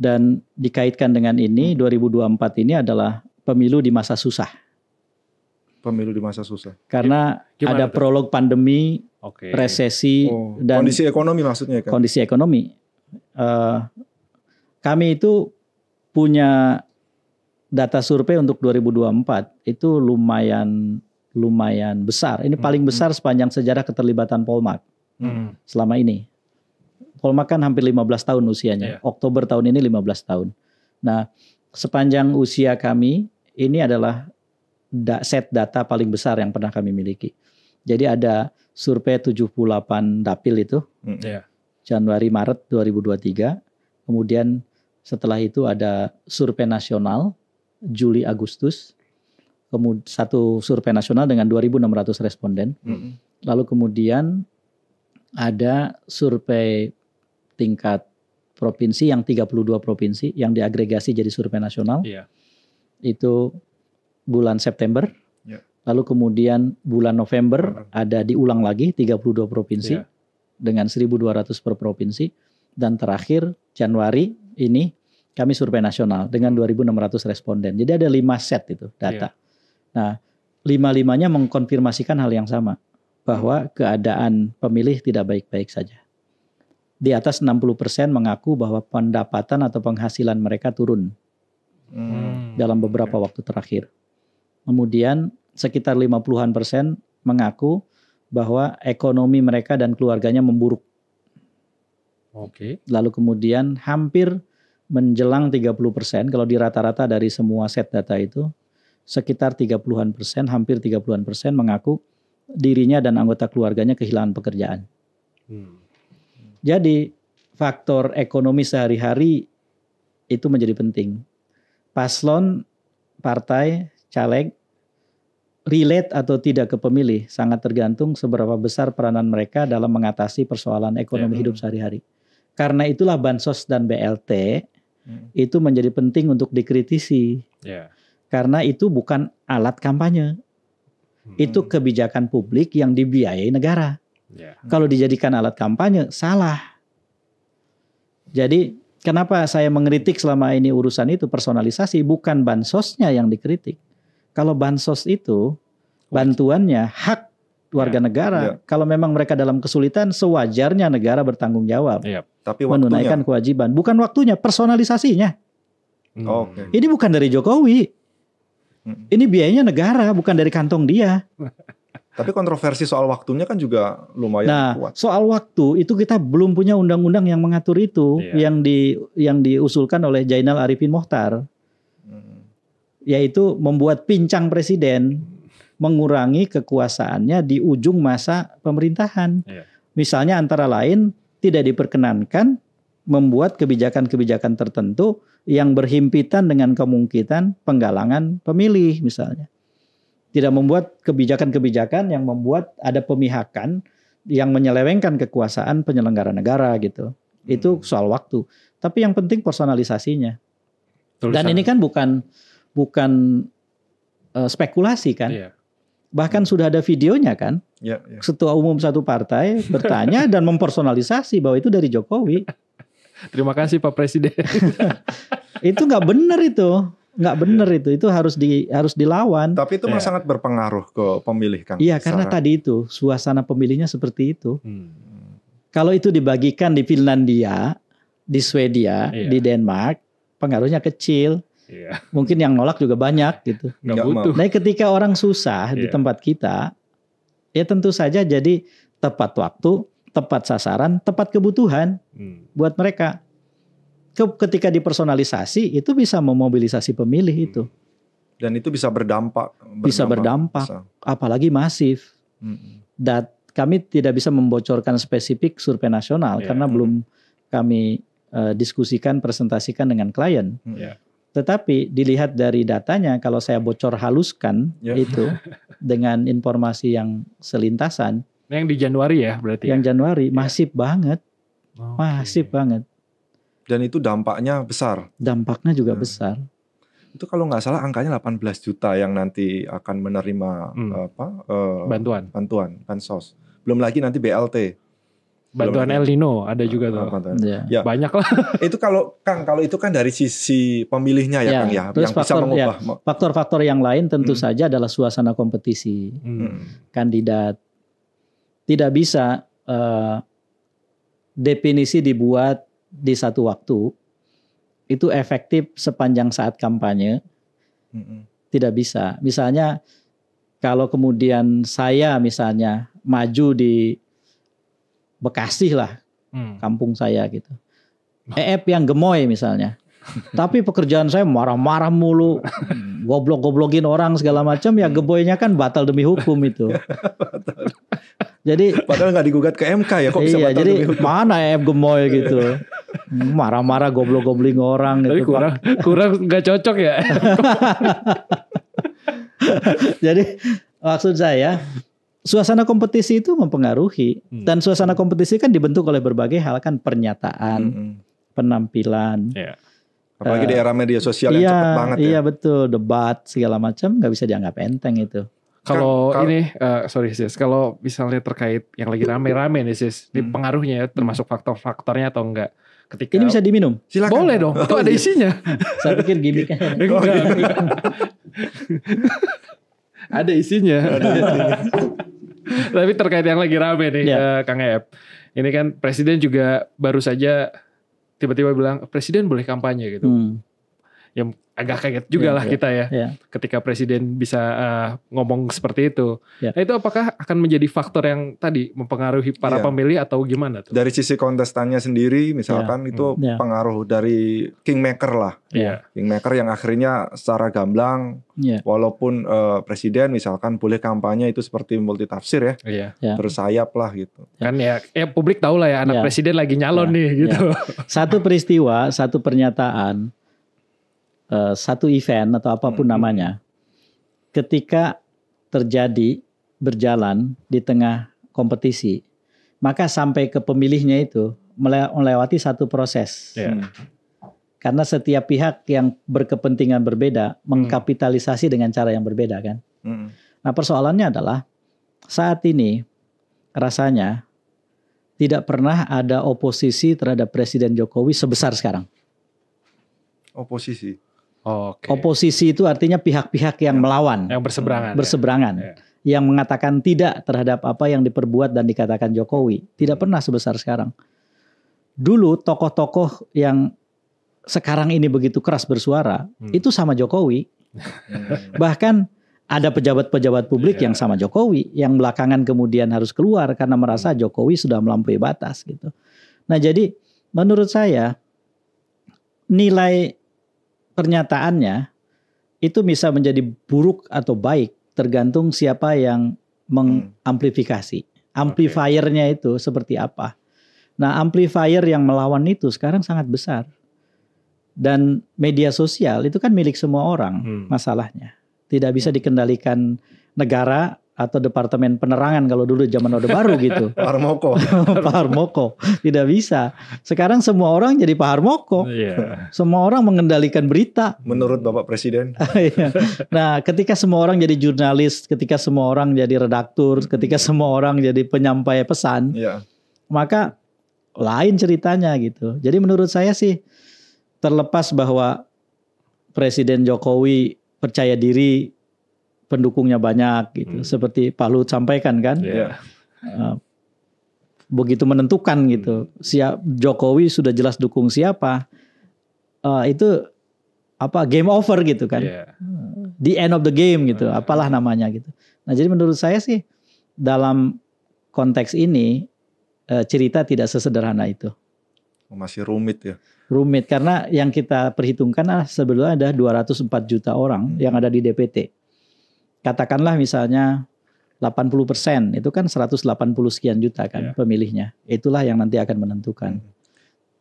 Dan dikaitkan dengan ini 2024 ini adalah pemilu di masa susah pemilu di masa susah karena Gimana ada tuh? prolog pandemi, Oke. resesi Oh, dan kondisi ekonomi maksudnya kan kondisi ekonomi. Eh, kami itu punya data survei untuk 2024 itu lumayan lumayan besar. Ini Hmm, paling hmm. besar sepanjang sejarah keterlibatan Polmark Hmm. selama ini. Polmark kan hampir 15 tahun usianya. Iya. Oktober tahun ini 15 tahun. Nah, sepanjang usia kami ini adalah da- set data paling besar yang pernah kami miliki. Jadi ada survei 78 dapil itu Mm. Iya. Januari Maret 2023. Kemudian setelah itu ada survei nasional Juli Agustus. Kemudian satu survei nasional dengan 2.600 responden. Mm. Lalu kemudian ada survei tingkat provinsi yang 32 provinsi yang diagregasi jadi survei nasional. Iya. Itu bulan September. Ya. Lalu kemudian bulan November ada diulang lagi 32 provinsi Iya. dengan 1.200 per provinsi dan terakhir Januari ini kami survei nasional dengan 2.600 responden. Jadi ada lima set itu data. Nah, lima-limanya mengkonfirmasikan hal yang sama bahwa keadaan pemilih tidak baik-baik saja. Di atas 60% mengaku bahwa pendapatan atau penghasilan mereka turun Mm. dalam beberapa waktu terakhir. Kemudian sekitar 50-an persen mengaku bahwa ekonomi mereka dan keluarganya memburuk. Oke. Lalu kemudian hampir menjelang 30 persen, kalau di rata-rata dari semua set data itu, sekitar 30-an persen, hampir 30-an persen mengaku dirinya dan anggota keluarganya kehilangan pekerjaan. Hmm. Jadi faktor ekonomi sehari-hari itu menjadi penting. Paslon, partai, caleg, relate atau tidak ke pemilih sangat tergantung seberapa besar peranan mereka dalam mengatasi persoalan ekonomi Ya. hidup sehari-hari. Karena itulah bansos dan BLT Mm. itu menjadi penting untuk dikritisi. Ya. Karena itu bukan alat kampanye, Hmm. itu kebijakan publik yang dibiayai negara. Ya. Kalau dijadikan alat kampanye salah. Jadi kenapa saya mengkritik selama ini urusan itu personalisasi bukan bansosnya yang dikritik. Kalau bansos itu bantuannya hak warga Ya, negara. ya. Kalau memang mereka dalam kesulitan sewajarnya negara bertanggung jawab Iya. Tapi waktunya. menunaikan kewajiban. Bukan waktunya, personalisasinya. Hmm. Oke. Ini bukan dari Jokowi. Mm. Ini biayanya negara, bukan dari kantong dia. [LAUGHS] Tapi kontroversi soal waktunya kan juga lumayan Nah, kuat. soal waktu itu kita belum punya undang-undang yang mengatur itu, Iya. yang di yang diusulkan oleh Jainal Arifin Mohtar, Mm. yaitu membuat pincang presiden, mengurangi kekuasaannya di ujung masa pemerintahan. Iya. Misalnya antara lain tidak diperkenankan membuat kebijakan-kebijakan tertentu yang berhimpitan dengan kemungkinan penggalangan pemilih misalnya. Tidak membuat kebijakan-kebijakan yang membuat ada pemihakan yang menyelewengkan kekuasaan penyelenggara negara gitu. Itu Hmm. soal waktu. Tapi yang penting personalisasinya. Dan Tulisan. ini kan bukan bukan eh, spekulasi kan. Iya. Bahkan sudah ada videonya kan. Ya, ya. Ketua umum satu partai bertanya [LAUGHS] dan mempersonalisasi bahwa itu dari Jokowi. Terima kasih Pak Presiden. [LAUGHS] Itu nggak benar itu. Nggak benar itu. Itu harus di harus dilawan. Tapi itu memang Ya. sangat berpengaruh ke pemilih kan. Iya, karena tadi itu suasana pemilihnya seperti itu. Hmm. Kalau itu dibagikan di Finlandia, di Swedia, Iya. di Denmark, pengaruhnya kecil. Iya. Mungkin yang nolak juga banyak gitu. Nggak butuh. Nah, ketika orang susah di Iya. tempat kita, ya tentu saja jadi tepat waktu, tepat sasaran, tepat kebutuhan Hmm. buat mereka. Ke- Ketika dipersonalisasi, itu bisa memobilisasi pemilih itu, Dan itu bisa berdampak. Bisa berdampak. Bisa. apalagi masif. Dan kami tidak bisa membocorkan spesifik survei nasional Iya. karena belum kami eh, diskusikan, presentasikan dengan klien. Mm. Iya. Tetapi dilihat dari datanya, kalau saya bocor haluskan Ya. itu [LAUGHS] dengan informasi yang selintasan, yang di Januari ya berarti. yang ya? Januari masif banget, Oke. masif banget. Dan itu dampaknya besar. Dampaknya juga Ya. besar. Itu kalau nggak salah angkanya 18 juta yang nanti akan menerima Hmm. apa eh, Bantuan. bantuan bansos. Belum lagi nanti BLT. Bantuan El Nino ada juga tuh. Bantuan. Ya. Ya. Banyak lah. [LAUGHS] itu kalau Kang kalau itu kan dari sisi pemilihnya ya, Ya, Kang ya terus yang bisa faktor- mengubah. Faktor-faktor yang lain tentu Hmm. saja adalah suasana kompetisi Hmm. kandidat. Tidak bisa eh, definisi dibuat di satu waktu itu efektif sepanjang saat kampanye Mm-mm. tidak bisa. Misalnya Kalau kemudian saya misalnya maju di Bekasi lah, Hmm. kampung saya gitu. EF yang gemoy misalnya. [LAUGHS] Tapi pekerjaan saya marah-marah mulu, goblok-goblokin orang segala macam ya gemoynya kan batal demi hukum itu. [LAUGHS] Jadi Padahal nggak digugat ke MK ya kok bisa iya, batal jadi demi hukum? mana EF gemoy gitu. [LAUGHS] Marah-marah goblok-gobling orang Tapi gitu. kurang kurang nggak cocok ya. [LAUGHS] Jadi maksud saya suasana kompetisi itu mempengaruhi Hmm. dan suasana kompetisi kan dibentuk oleh berbagai hal kan pernyataan, Mm-mm. penampilan. Iya. Apalagi di era media sosial yang iya, cepat banget ya. iya betul, debat segala macam nggak bisa dianggap enteng itu. Kalau ini eh, sorry sis, kalau misalnya terkait yang lagi rame-rame nih sis, ini Hmm. pengaruhnya ya, termasuk faktor-faktornya atau enggak? Ketika Ini bisa diminum. Silakan. boleh dong, itu Oh, ada iya. isinya. [LAUGHS] Saya pikir gimmicknya. Enggak, [LAUGHS] enggak. ada isinya. Tapi terkait yang lagi rame nih, Ya. Kang Ep. Ini kan presiden juga baru saja tiba-tiba bilang presiden boleh kampanye gitu. Hmm, Yang agak kaget juga Ya, lah ya, kita ya, ya. ketika presiden bisa eh, ngomong seperti itu. Ya. Nah itu apakah akan menjadi faktor yang tadi mempengaruhi para Iya. pemilih atau gimana tuh? Dari sisi kontestannya sendiri misalkan itu Ya. pengaruh dari kingmaker lah. Iya. Kingmaker yang akhirnya secara gamblang Ya. walaupun eh, presiden misalkan boleh kampanye itu seperti multitafsir ya, Iya. Ya. bersayap lah gitu. Kan ya, ya publik tahu lah ya anak Ya. presiden lagi nyalon Ya. nih gitu. Satu peristiwa, satu pernyataan, eh, satu event atau apa pun Hmm. namanya, ketika terjadi berjalan di tengah kompetisi, maka sampai ke pemilihnya itu mele- melewati satu proses. Iya. Hmm. Karena setiap pihak yang berkepentingan berbeda mengkapitalisasi dengan cara yang berbeda kan. Mm. Nah persoalannya adalah saat ini rasanya tidak pernah ada oposisi terhadap Presiden Jokowi sebesar sekarang. Oposisi. Oke. Oposisi itu artinya pihak-pihak yang melawan, yang berseberangan. ya. berseberangan, Ya. yang mengatakan tidak terhadap apa yang diperbuat dan dikatakan Jokowi. Tidak pernah sebesar sekarang. Dulu tokoh-tokoh yang sekarang ini begitu keras bersuara, Hmm. itu sama Jokowi. Hmm. [LAUGHS] Bahkan ada pejabat-pejabat publik Iya. yang sama Jokowi, yang belakangan kemudian harus keluar karena merasa Jokowi sudah melampaui batas gitu. Nah jadi menurut saya nilai pernyataannya itu bisa menjadi buruk atau baik tergantung siapa yang mengamplifikasi. Amplifiernya itu seperti apa. Nah amplifier yang melawan itu sekarang sangat besar. Dan media sosial itu kan milik semua orang Hmm. masalahnya. Tidak bisa dikendalikan negara atau departemen penerangan kalau dulu zaman Orde Baru gitu. [LAUGHS] Pak Harmoko. [LAUGHS] Pak Harmoko tidak bisa. Sekarang semua orang jadi Pak Harmoko. Iya. Semua orang mengendalikan berita. Menurut Bapak Presiden. [LAUGHS] Iya. nah, ketika semua orang jadi jurnalis, ketika semua orang jadi redaktur, ketika semua orang jadi penyampai pesan, Iya. maka lain ceritanya gitu. Jadi menurut saya sih terlepas bahwa Presiden Jokowi percaya diri pendukungnya banyak gitu. Hmm. Seperti Pak Luhut sampaikan kan, Iya. eh, begitu menentukan gitu. Siap Jokowi sudah jelas dukung siapa. eh, itu apa game over gitu kan. Iya. The end of the game gitu, apalah namanya gitu. Nah, jadi menurut saya sih dalam konteks ini eh, cerita tidak sesederhana itu. Masih rumit ya. rumit karena yang kita perhitungkan adalah sebetulnya ada 204 juta orang yang ada di DPT. Katakanlah misalnya 80% itu kan 180 sekian juta kan Iya. pemilihnya. Itulah yang nanti akan menentukan.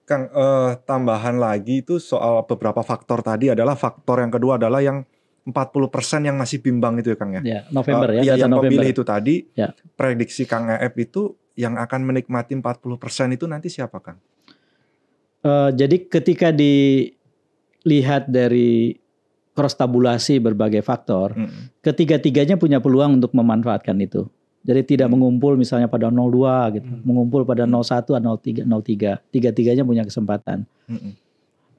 Kang, eh, tambahan lagi itu soal beberapa faktor tadi adalah faktor yang kedua adalah yang 40% yang masih bimbang itu ya Kang ya. Ya, November Eh, ya, iya, data yang November. pemilih itu tadi. Ya. Prediksi Kang Eep itu yang akan menikmati 40% itu nanti siapa Kang? Eh, jadi ketika dilihat dari cross tabulasi berbagai faktor, Mm. ketiga-tiganya punya peluang untuk memanfaatkan itu. Jadi tidak mengumpul misalnya pada 02 gitu, Hmm. mengumpul pada 01 atau 03, 03. Tiga-tiganya punya kesempatan. Mm-mm.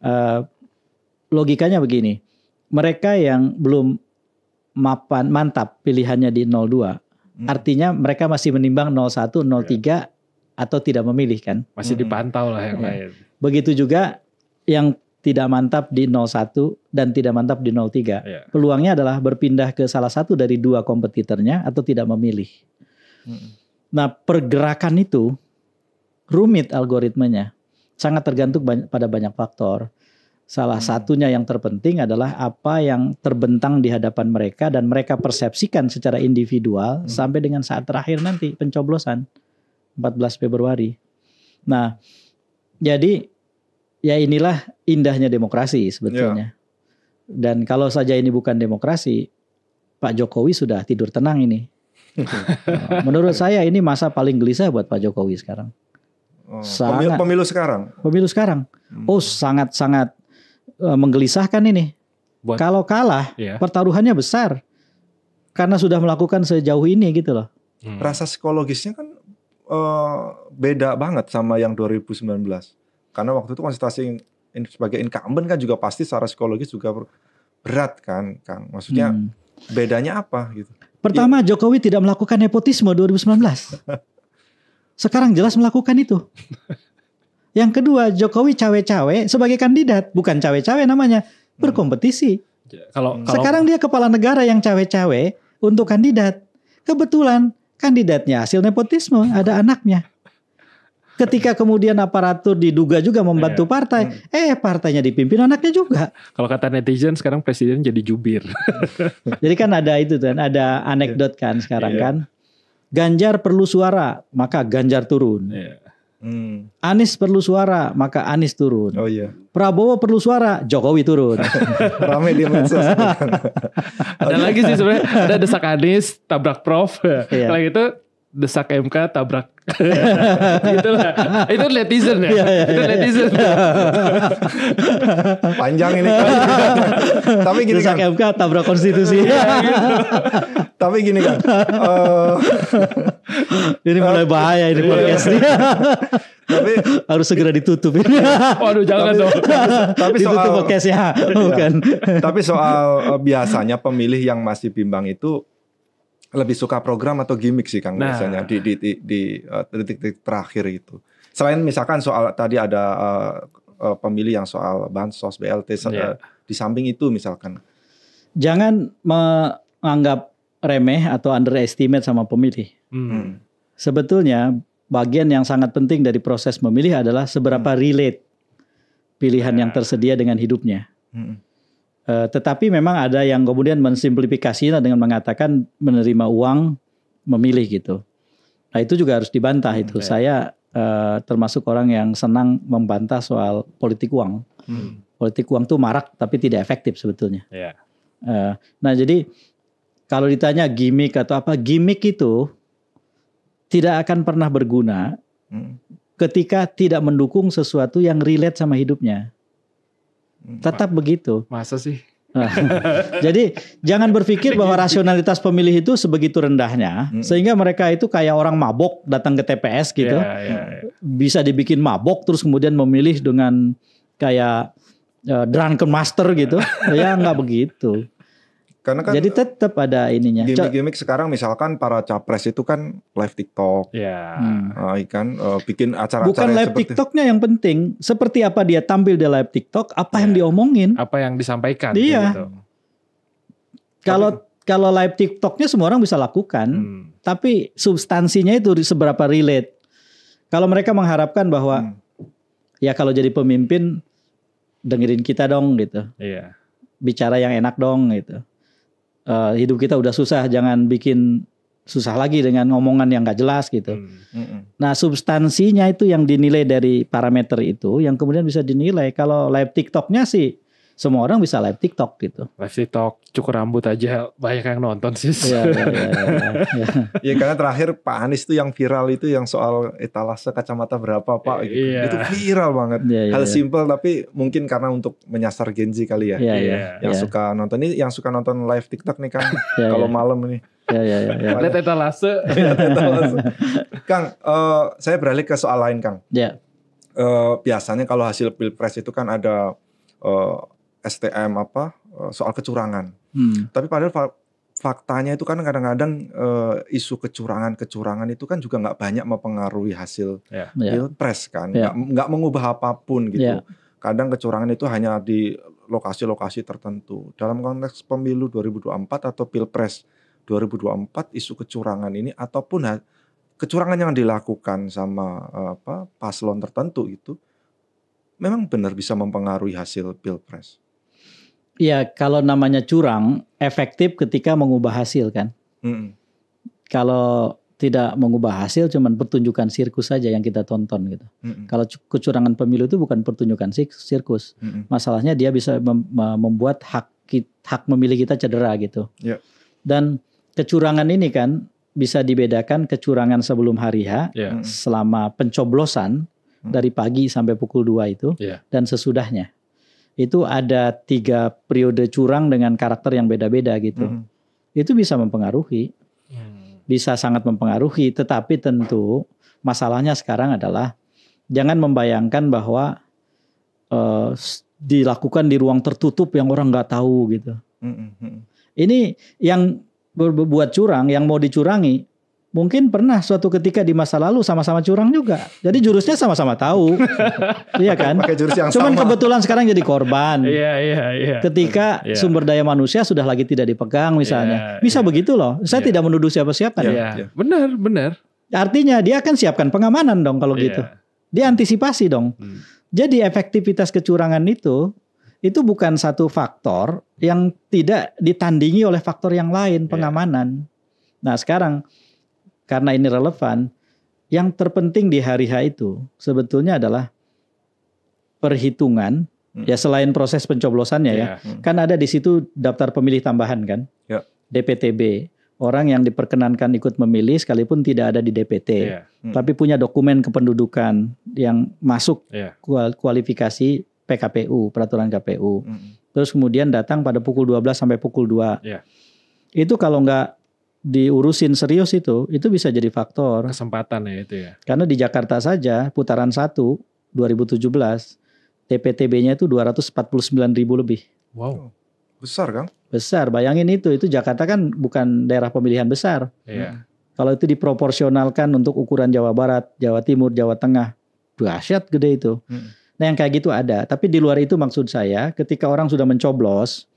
Eh, logikanya begini, mereka yang belum mapan mantap pilihannya di 02, Mm. artinya mereka masih menimbang 01, 03 atau tidak memilih kan. Masih dipantau lah yang Iya. lain. Begitu juga yang tidak mantap di 01 dan tidak mantap di 03. Iya. Peluangnya adalah berpindah ke salah satu dari dua kompetitornya atau tidak memilih. Mm. Nah, pergerakan itu rumit algoritmenya. Sangat tergantung bany- pada banyak faktor. Salah Hmm. satunya yang terpenting adalah apa yang terbentang di hadapan mereka dan mereka persepsikan secara individual Hmm. sampai dengan saat terakhir nanti pencoblosan 14 Februari. Nah, jadi ya inilah indahnya demokrasi sebetulnya. Dan kalau saja ini bukan demokrasi, Pak Jokowi sudah tidur tenang ini. [LAUGHS] Menurut saya ini masa paling gelisah buat Pak Jokowi sekarang. Oh, Sangat. pemilu, pemilu sekarang. Pemilu sekarang, Hmm. oh sangat-sangat eh, menggelisahkan ini. Buat- Kalau kalah, Iya. pertaruhannya besar. Karena sudah melakukan sejauh ini gitu loh. Hmm. Rasa psikologisnya kan eh, beda banget sama yang 2019. Karena waktu itu konsultasi in- sebagai incumbent kan juga pasti secara psikologis juga ber- berat kan, Kang. Maksudnya Hmm. bedanya apa gitu? Pertama, Jokowi tidak melakukan nepotisme 2019. [LAUGHS] Sekarang jelas melakukan itu. Yang kedua, Jokowi cawe-cawe sebagai kandidat, bukan cawe-cawe namanya, berkompetisi. Kalau Hmm. kalau Sekarang dia kepala negara yang cawe-cawe untuk kandidat. Kebetulan kandidatnya hasil nepotisme, ada anaknya. Ketika kemudian aparatur diduga juga membantu Iya. partai, Hmm. eh partainya dipimpin anaknya juga. kalau kata netizen sekarang presiden jadi jubir. [LAUGHS] Jadi kan ada itu kan, ada anekdot kan sekarang Iya. kan. Ganjar perlu suara, maka Ganjar turun. Iya. Hmm. Anies perlu suara, maka Anies turun. Oh iya, Prabowo perlu suara, Jokowi turun. [LAUGHS] rame di medsos. Ada lagi sih sebenarnya ada desak Anies tabrak Prof. Iya. Kalau itu desak MK tabrak [LAUGHS] gitu lah. Itu netizen ya. Iya, iya, itu iya. netizen. [LAUGHS] Panjang ini. [LAUGHS] Tapi gini Desak kan, MK tabrak konstitusi. tapi gini kan. eh, ini mulai bahaya ini podcast ini. tapi Harus segera ditutup ini. Waduh jangan Tapi- dong. tapi ditutup soal podcastnya. Bukan. tapi soal eh, biasanya pemilih yang masih bimbang itu lebih suka program atau gimmick sih Kang Nah. biasanya di di di, di, eh, detik-detik terakhir itu. Selain misalkan soal tadi ada eh, eh, pemilih yang soal bansos BLT se- Iya. eh, di samping itu misalkan. Jangan menganggap remeh atau underestimate sama pemilih. Hmm. Hmm. Sebetulnya bagian yang sangat penting dari proses memilih adalah seberapa relate pilihan yang Ya. tersedia dengan hidupnya. Hmm. Eh, tetapi memang ada yang kemudian mensimplifikasinya dengan mengatakan menerima uang memilih gitu. Nah itu juga harus dibantah Hmm, itu. ya. Saya eh, termasuk orang yang senang membantah soal politik uang. Hmm. Politik uang tuh marak tapi tidak efektif sebetulnya. Iya. Eh, nah jadi kalau ditanya gimmick atau apa, gimmick itu tidak akan pernah berguna Hmm. ketika tidak mendukung sesuatu yang relate sama hidupnya. Hmm. Tetap begitu. Masa sih? [LAUGHS] Jadi jangan berpikir bahwa rasionalitas pemilih itu sebegitu rendahnya Mm. sehingga mereka itu kayak orang mabok datang ke TPS gitu. Iya, iya, iya. Bisa dibikin mabok terus kemudian memilih dengan kayak eh, drunken master gitu. [LAUGHS] ya nggak begitu. Karena kan Jadi tetap ada ininya. Gimmick-gimmick sekarang misalkan para capres itu kan live TikTok, Iya. Hmm. eh, kan eh, bikin acara-acara Bukan live seperti TikToknya yang penting, seperti apa dia tampil di live TikTok, apa yang Iya. diomongin. Apa yang disampaikan? Iya. gitu. Kalau kalau live TikToknya semua orang bisa lakukan, Hmm. tapi substansinya itu seberapa relate. Kalau mereka mengharapkan bahwa Hmm. ya kalau jadi pemimpin dengerin kita dong gitu, Iya. bicara yang enak dong gitu. Eh, hidup kita udah susah, jangan bikin susah lagi dengan ngomongan yang gak jelas gitu. Hmm. Mm-mm. Nah substansinya itu yang dinilai dari parameter itu, yang kemudian bisa dinilai. Kalau live TikToknya sih semua orang bisa live TikTok gitu. Live TikTok cukur rambut aja banyak yang nonton sih. Iya, iya, iya, iya, iya. [LAUGHS] Ya karena terakhir Pak Anies itu yang viral itu yang soal etalase kacamata berapa Pak gitu. Iya. Itu viral banget. Iya, iya, Hal iya. simple tapi mungkin karena untuk menyasar Gen Z kali ya. Iya, iya, Iya. Yang iya. suka nonton ini yang suka nonton live TikTok nih kan [LAUGHS] Iya, kalau iya. malam ini. Iya, iya, iya, iya. Lihat etalase. [LAUGHS] Kang, eh, saya beralih ke soal lain Kang. Ya, Eh, biasanya kalau hasil pilpres itu kan ada eh, STM apa eh, soal kecurangan. Hmm. Tapi padahal fa- faktanya itu kan kadang-kadang eh, isu kecurangan-kecurangan itu kan juga nggak banyak mempengaruhi hasil Ya. pilpres kan, Ya. nggak nggak mengubah apa pun gitu. Ya. kadang kecurangan itu hanya di lokasi-lokasi tertentu. Dalam konteks pemilu 2024 atau Pilpres 2024 isu kecurangan ini ataupun kecurangan yang dilakukan sama eh, apa paslon tertentu itu memang benar bisa mempengaruhi hasil Pilpres. Ya kalau namanya curang efektif ketika mengubah hasil kan. Mm-mm. Kalau tidak mengubah hasil cuman pertunjukan sirkus saja yang kita tonton gitu. Mm-mm. Kalau cu- kecurangan pemilu itu bukan pertunjukan sirkus. Mm-mm. Masalahnya dia bisa mem- me- membuat hak hak memilih kita cedera gitu. Ya. Dan kecurangan ini kan bisa dibedakan kecurangan sebelum hari H Ya. Mm. selama pencoblosan Hmm. dari pagi sampai pukul 2 itu Iya. dan sesudahnya. Itu ada tiga periode curang dengan karakter yang beda-beda gitu. Mm. Itu bisa mempengaruhi, Hmm. bisa sangat mempengaruhi. Tetapi tentu masalahnya sekarang adalah jangan membayangkan bahwa s- dilakukan di ruang tertutup yang orang nggak tahu gitu. Mm-mm. Ini yang ber- buat curang, yang mau dicurangi, mungkin pernah suatu ketika di masa lalu sama-sama curang juga. Jadi jurusnya sama-sama tahu, [LAUGHS] iya kan? Pakai jurus yang Cuman sama. kebetulan sekarang jadi korban. Iya, iya, iya. Ketika Iya. sumber daya manusia sudah lagi tidak dipegang misalnya, Iya, bisa iya. begitu loh. Saya Iya. tidak menuduh siapa-siapa. nih. Iya, Iya. benar, benar. Artinya dia akan siapkan pengamanan dong kalau Iya. gitu. Dia antisipasi dong. Hmm. Jadi efektivitas kecurangan itu itu bukan satu faktor yang tidak ditandingi oleh faktor yang lain Iya. pengamanan. Nah sekarang karena ini relevan, yang terpenting di hari H itu sebetulnya adalah perhitungan. Hmm. Ya selain proses pencoblosannya ya, Iya. kan ada di situ daftar pemilih tambahan kan, Ya. DPTB. Orang yang diperkenankan ikut memilih sekalipun tidak ada di DPT Iya. Hmm. tapi punya dokumen kependudukan yang masuk kual- kualifikasi PKPU, peraturan KPU. Mm-mm. Terus kemudian datang pada pukul 12 sampai pukul 2. Iya. Itu kalau nggak diurusin serius itu, itu bisa jadi faktor. Kesempatan ya itu ya. Karena di Jakarta saja putaran 1 2017 DPTB-nya itu 249 ribu lebih. Wow. Besar kan? Besar, bayangin itu. Itu Jakarta kan bukan daerah pemilihan besar. Iya. Kalau itu diproporsionalkan untuk ukuran Jawa Barat, Jawa Timur, Jawa Tengah, dahsyat gede itu. Mm. Nah yang kayak gitu ada. Tapi di luar itu maksud saya, ketika orang sudah mencoblos,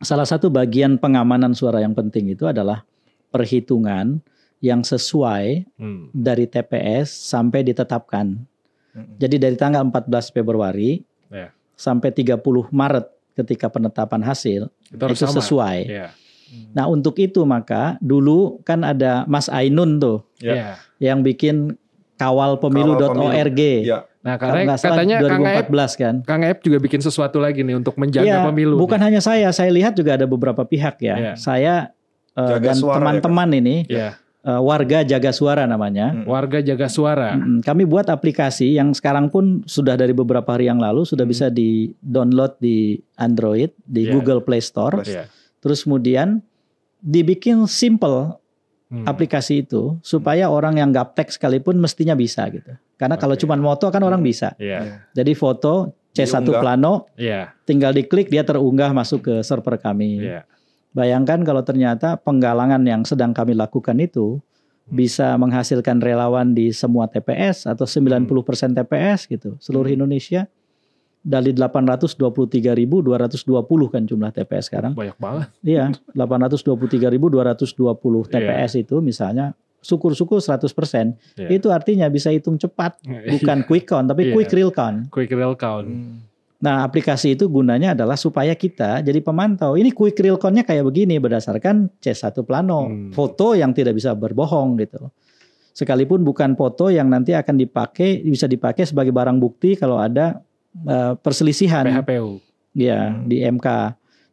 salah satu bagian pengamanan suara yang penting itu adalah perhitungan yang sesuai Hmm. dari TPS sampai ditetapkan. Mm-mm. Jadi dari tanggal 14 Februari Ya. sampai 30 Maret ketika penetapan hasil Itu itu sama. sesuai. Iya. Nah untuk itu maka dulu kan ada Mas Ainun tuh Ya. Iya. yang bikin kawalpemilu.org. Ya. Nah, Kalau karena katanya Kang Ep, 2014 kan. Kang Ep juga bikin sesuatu lagi nih untuk menjaga Iya, pemilu. bukan hanya saya, saya lihat juga ada beberapa pihak ya. Iya. Saya eh, Jaga dan suara ya, teman-teman ini eh, warga jaga suara namanya. Mm. Warga jaga suara. Kami buat aplikasi yang sekarang pun sudah dari beberapa hari yang lalu sudah Hmm. bisa di download di Android di Iya. Google Play Store. Iya. Terus kemudian dibikin simple Hmm. aplikasi itu supaya orang yang gaptek sekalipun mestinya bisa gitu. Karena kalau Oke. cuma moto kan orang bisa. Iya. Ya. Jadi foto C1 Diunggah. plano Iya. tinggal diklik dia terunggah masuk ke server kami. Iya. Bayangkan kalau ternyata penggalangan yang sedang kami lakukan itu Hmm. bisa menghasilkan relawan di semua TPS atau 90% TPS gitu seluruh Hmm. Indonesia dari 823.220 kan jumlah TPS sekarang. Banyak banget. Iya, 823.220 [LAUGHS] Iya. TPS itu misalnya syukur-syukur 100%. Iya. Itu artinya bisa hitung cepat, bukan [LAUGHS] quick count tapi Iya. quick real count. quick real count. Mm. Nah, aplikasi itu gunanya adalah supaya kita jadi pemantau. Ini quick real count-nya kayak begini berdasarkan C1 plano, Hmm. foto yang tidak bisa berbohong gitu. Sekalipun bukan foto yang nanti akan dipakai bisa dipakai sebagai barang bukti kalau ada eh, perselisihan PHPU. ya Hmm. di MK.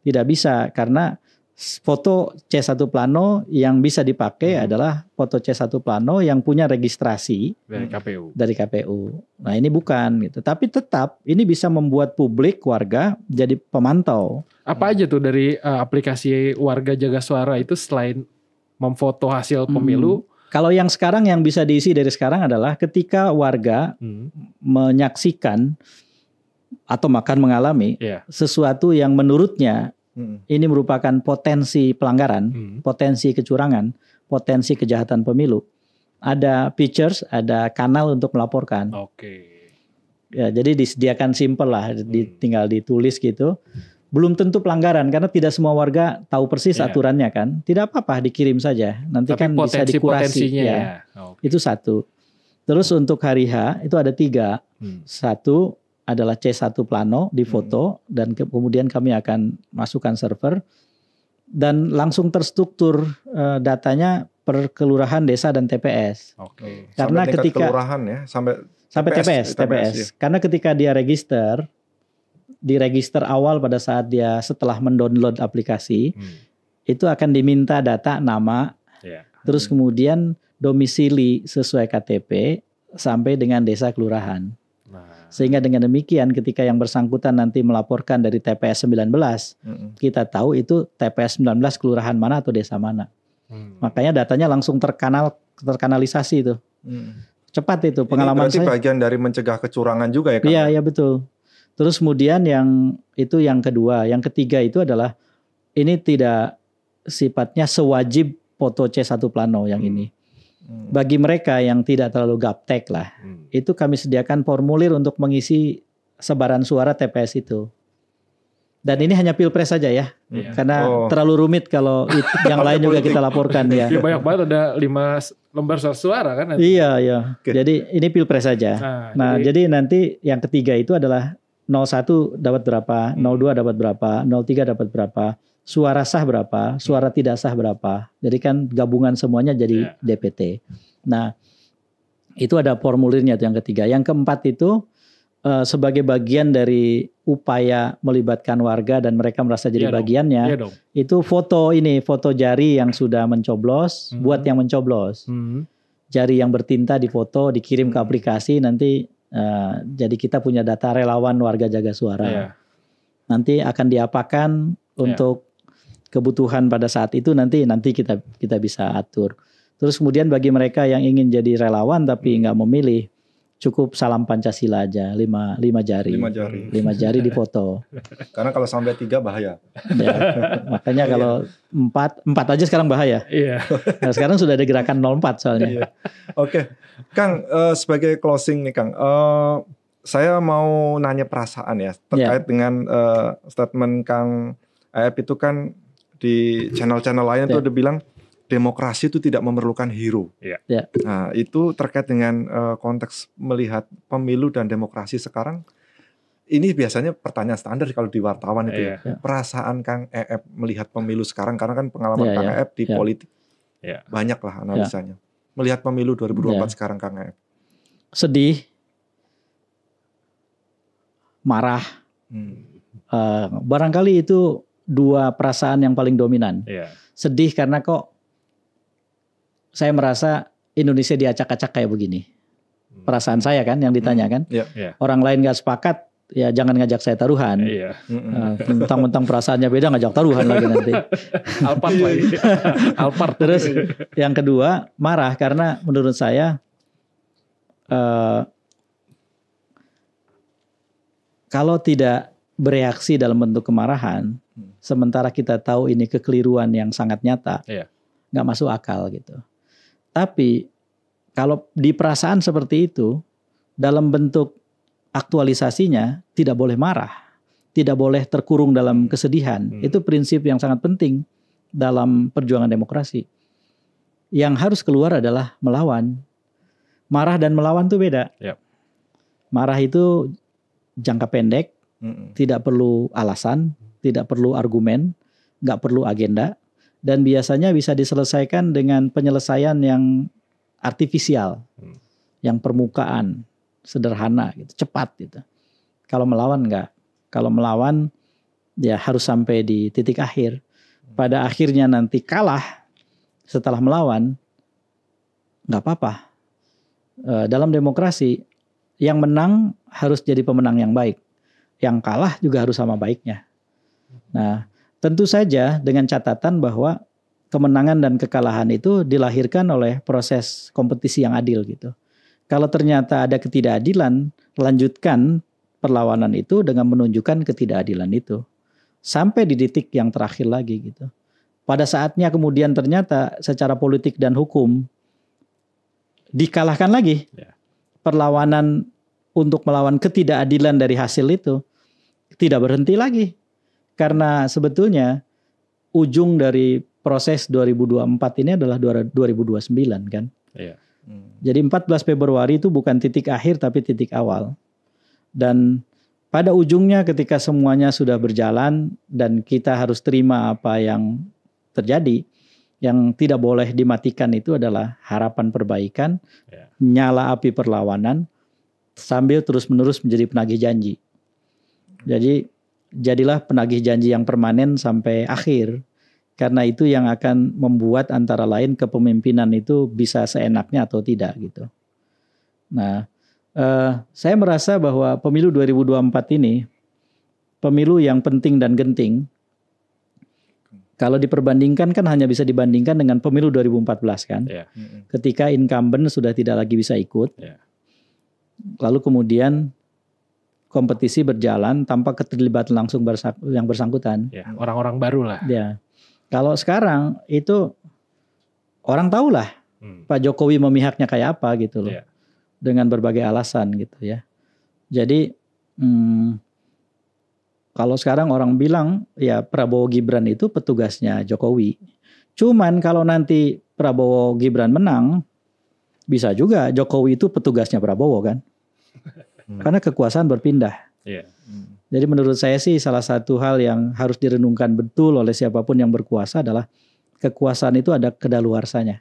Tidak bisa karena foto C1 plano yang bisa dipakai Hmm. adalah foto C1 plano yang punya registrasi dari Hmm. KPU. dari KPU. Nah ini bukan gitu. Tapi tetap ini bisa membuat publik warga jadi pemantau. Apa aja tuh dari uh, aplikasi warga jaga suara itu selain memfoto hasil Hmm. pemilu? Kalau yang sekarang yang bisa diisi dari sekarang adalah ketika warga Hmm. menyaksikan atau makan mengalami Iya. sesuatu yang menurutnya Mm. ini merupakan potensi pelanggaran, Hmm. potensi kecurangan, potensi kejahatan pemilu. Ada features, ada kanal untuk melaporkan. Oke. Ya, jadi disediakan simple lah, di, tinggal ditulis gitu. Belum tentu pelanggaran karena tidak semua warga tahu persis Iya. aturannya kan. Tidak apa-apa dikirim saja. Nanti Tapi kan bisa potensi dikurasi. potensinya ya. ya. Oke. Itu satu. Terus untuk hari H itu ada tiga. Hmm. Satu adalah C1 plano di foto dan ke- kemudian kami akan masukkan server dan langsung terstruktur eh, datanya per kelurahan, desa dan TPS. Oke. Karena sampai ketika- kelurahan ya, sampai Sampai TPS, TPS, TPS. ya. Karena ketika dia register di register awal pada saat dia setelah mendownload aplikasi Hmm. itu akan diminta data nama, Ya. terus kemudian domisili sesuai KTP sampai dengan desa kelurahan. Sehingga dengan demikian ketika yang bersangkutan nanti melaporkan dari TPS 19, Mm-mm. kita tahu itu TPS 19 kelurahan mana atau desa mana. Hmm. Makanya datanya langsung terkanal terkanalisasi itu. Mm. Cepat itu Ini pengalaman berarti saya. bagian dari mencegah kecurangan juga ya kan? Iya, iya betul. Terus kemudian yang itu yang kedua, yang ketiga itu adalah ini tidak sifatnya sewajib foto C1 plano yang Hmm. ini. Mm. Bagi mereka yang tidak terlalu gaptek lah, Hmm. itu kami sediakan formulir untuk mengisi sebaran suara TPS itu. Dan ini hanya pilpres saja ya, Iya. karena Oh. terlalu rumit kalau [LAUGHS] it- yang lain juga kita laporkan ya. Ya banyak banget ada lima lembar surat suara kan. nanti. Iya, iya. Oke. Jadi ini pilpres saja. Nah, Nah, jadi, jadi, nanti yang ketiga itu adalah 01 dapat berapa, Hmm. 02 dapat berapa, 03 dapat berapa, suara sah berapa, suara tidak sah berapa. Jadi kan gabungan semuanya jadi Ya. DPT. Nah, itu ada formulirnya itu yang ketiga. Yang keempat itu eh, sebagai bagian dari upaya melibatkan warga dan mereka merasa jadi Iya dong. bagiannya, iya dong. itu foto ini, foto jari yang sudah mencoblos, Hmm. buat yang mencoblos Hmm. jari yang bertinta difoto dikirim ke Hmm. aplikasi nanti eh, jadi kita punya data relawan warga jaga suara Iya. nanti akan diapakan untuk kebutuhan pada saat itu nanti nanti kita kita bisa atur terus kemudian bagi mereka yang ingin jadi relawan tapi nggak memilih cukup salam pancasila aja lima lima jari Lima jari. lima jari difoto [LAUGHS] Karena kalau sampai tiga bahaya. ya. makanya Oh, iya. kalau empat empat aja sekarang bahaya Iya. nah, sekarang sudah ada gerakan 04 soalnya Iya. Oke, Kang eh, sebagai closing nih Kang, eh, saya mau nanya perasaan ya terkait dengan eh, statement Kang Aep itu kan di channel-channel lain Ya. tuh udah bilang demokrasi itu tidak memerlukan hero. Iya. Ya. Nah itu terkait dengan eh, konteks melihat pemilu dan demokrasi sekarang. Ini biasanya pertanyaan standar kalau di wartawan itu. Iya. ya. Perasaan Kang Eep melihat pemilu sekarang karena kan pengalaman Iya, Kang iya. Eep di Iya. politik Iya. banyak lah analisanya. Melihat pemilu 2024 Iya. sekarang Kang Eep. sedih marah Hmm. Eh, barangkali itu dua perasaan yang paling dominan. Iya. Sedih karena kok saya merasa Indonesia diacak-acak kayak begini. Perasaan saya kan yang ditanyakan. Iya. Iya. Orang lain nggak sepakat, ya jangan ngajak saya taruhan. Iya. Eh, Mentang-mentang perasaannya beda ngajak taruhan lagi nanti. [LAUGHS] Alphard lagi. [LAUGHS] Alphard. Terus yang kedua marah karena menurut saya eh, kalau tidak bereaksi dalam bentuk kemarahan, Hmm. Sementara kita tahu ini kekeliruan yang sangat nyata, Iya. nggak masuk akal gitu. Tapi kalau di perasaan seperti itu, dalam bentuk aktualisasinya tidak boleh marah, tidak boleh terkurung dalam kesedihan. Hmm. Itu prinsip yang sangat penting dalam perjuangan demokrasi. Yang harus keluar adalah melawan. Marah dan melawan itu beda. Yap. Marah itu jangka pendek, Mm-mm. tidak perlu alasan, tidak perlu argumen, nggak perlu agenda, dan biasanya bisa diselesaikan dengan penyelesaian yang artifisial, Hmm. yang permukaan, sederhana, gitu, cepat gitu. Kalau melawan nggak, kalau melawan ya harus sampai di titik akhir. Pada akhirnya nanti kalah setelah melawan, nggak apa-apa. Eh, dalam demokrasi, yang menang harus jadi pemenang yang baik yang kalah juga harus sama baiknya. Nah, tentu saja dengan catatan bahwa kemenangan dan kekalahan itu dilahirkan oleh proses kompetisi yang adil gitu. Kalau ternyata ada ketidakadilan, lanjutkan perlawanan itu dengan menunjukkan ketidakadilan itu sampai di titik yang terakhir lagi gitu. Pada saatnya kemudian ternyata secara politik dan hukum dikalahkan lagi. Ya. Perlawanan untuk melawan ketidakadilan dari hasil itu tidak berhenti lagi. Karena sebetulnya ujung dari proses 2024 ini adalah 2029 kan. Iya. Hmm. Jadi 14 Februari itu bukan titik akhir tapi titik awal. Dan pada ujungnya ketika semuanya sudah berjalan dan kita harus terima apa yang terjadi, yang tidak boleh dimatikan itu adalah harapan perbaikan, Ya. nyala api perlawanan, sambil terus-menerus menjadi penagih janji. Jadi jadilah penagih janji yang permanen sampai akhir. Karena itu yang akan membuat antara lain kepemimpinan itu bisa seenaknya atau tidak gitu. Nah, eh, saya merasa bahwa pemilu 2024 ini pemilu yang penting dan genting. Kalau diperbandingkan kan hanya bisa dibandingkan dengan pemilu 2014 kan. Hmm. ketika incumbent sudah tidak lagi bisa ikut. Ya. Lalu kemudian kompetisi berjalan tanpa keterlibatan langsung bersak- yang bersangkutan. Ya, orang-orang baru lah. Ya. Kalau sekarang itu orang tahu lah Hmm. Pak Jokowi memihaknya kayak apa gitu loh. Iya. Dengan berbagai alasan gitu ya. Jadi hmm, kalau sekarang orang bilang ya Prabowo Gibran itu petugasnya Jokowi. Cuman kalau nanti Prabowo Gibran menang bisa juga Jokowi itu petugasnya Prabowo kan. Hmm. Karena kekuasaan berpindah. Iya. Hmm. Jadi menurut saya sih salah satu hal yang harus direnungkan betul oleh siapa pun yang berkuasa adalah kekuasaan itu ada kedaluarsanya.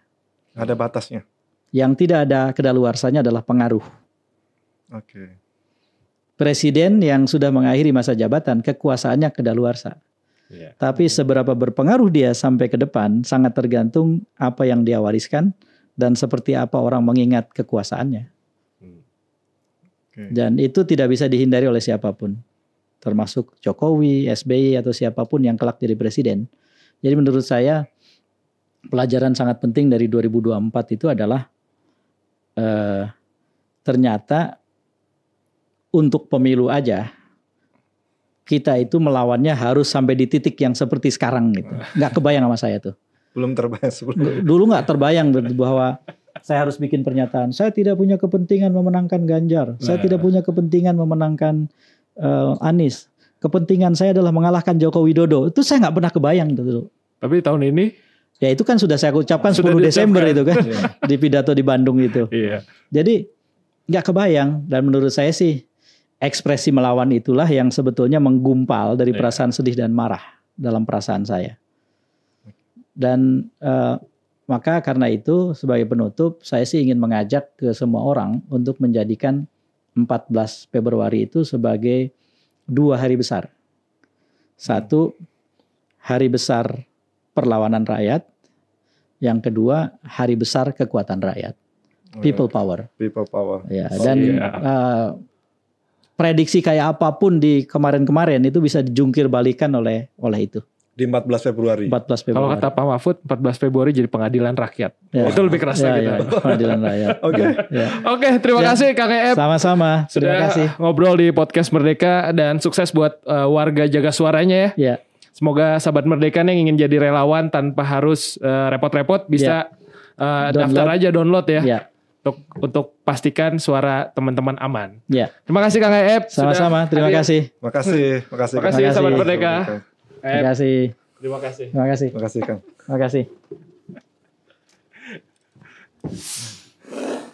Ada batasnya. Yang tidak ada kedaluarsanya adalah pengaruh. Oke. Presiden yang sudah mengakhiri masa jabatan kekuasaannya kedaluarsa. Iya. Tapi seberapa berpengaruh dia sampai ke depan sangat tergantung apa yang dia wariskan dan seperti apa orang mengingat kekuasaannya. Hmm. Dan itu tidak bisa dihindari oleh siapa pun. Termasuk Jokowi, SBY atau siapa pun yang kelak jadi presiden. Jadi menurut saya pelajaran sangat penting dari 2024 itu adalah eh, ternyata untuk pemilu aja kita itu melawannya harus sampai di titik yang seperti sekarang gitu. Nggak kebayang sama saya tuh. Belum terbayang sebelum. Dulu nggak terbayang bahwa saya harus bikin pernyataan. Saya tidak punya kepentingan memenangkan Ganjar. Saya Nah. tidak punya kepentingan memenangkan eh, Anies. Kepentingan saya adalah mengalahkan Joko Widodo. Itu saya nggak pernah kebayang dulu. Tapi tahun ini Ya itu kan sudah saya ucapkan Sudah 10 Desember itu kan Iya. di pidato di Bandung itu. iya. Jadi nggak kebayang dan menurut saya sih ekspresi melawan itulah yang sebetulnya menggumpal dari Iya. perasaan sedih dan marah dalam perasaan saya. Dan eh, maka karena itu sebagai penutup saya sih ingin mengajak ke semua orang untuk menjadikan 14 Februari itu sebagai dua hari besar. Satu hari besar perlawanan rakyat, yang kedua hari besar kekuatan rakyat, people power. People power. Ya, Oh, dan iya. eh, prediksi kayak apa pun di kemarin-kemarin itu bisa dijungkir balikan oleh oleh itu. Di 14 Februari. 14 Kalau Februari. kata Pak Mahfud 14 Februari jadi pengadilan rakyat. Ya. Itu lebih keras ya, lagi. ya, pengadilan rakyat. [LAUGHS] Oke. Ya. Oke, terima Ya. kasih Kang Eep. Sama-sama. Terima Sudah kasih. ngobrol di podcast Merdeka dan sukses buat eh, warga jaga suaranya ya. Ya, Semoga sahabat Merdeka yang ingin jadi relawan tanpa harus eh, repot-repot bisa eh, Download. daftar aja download ya. ya, Untuk untuk pastikan suara teman-teman aman. ya. Terima kasih Kang Eep. sudah Sama-sama. Terima hadir. kasih. Makasih, makasih. Terima kasih Terima sahabat kasih. Merdeka. Terima kasih. Terima kasih. Terima kasih. Terima kasih, Kang. Terima kasih. [LAUGHS]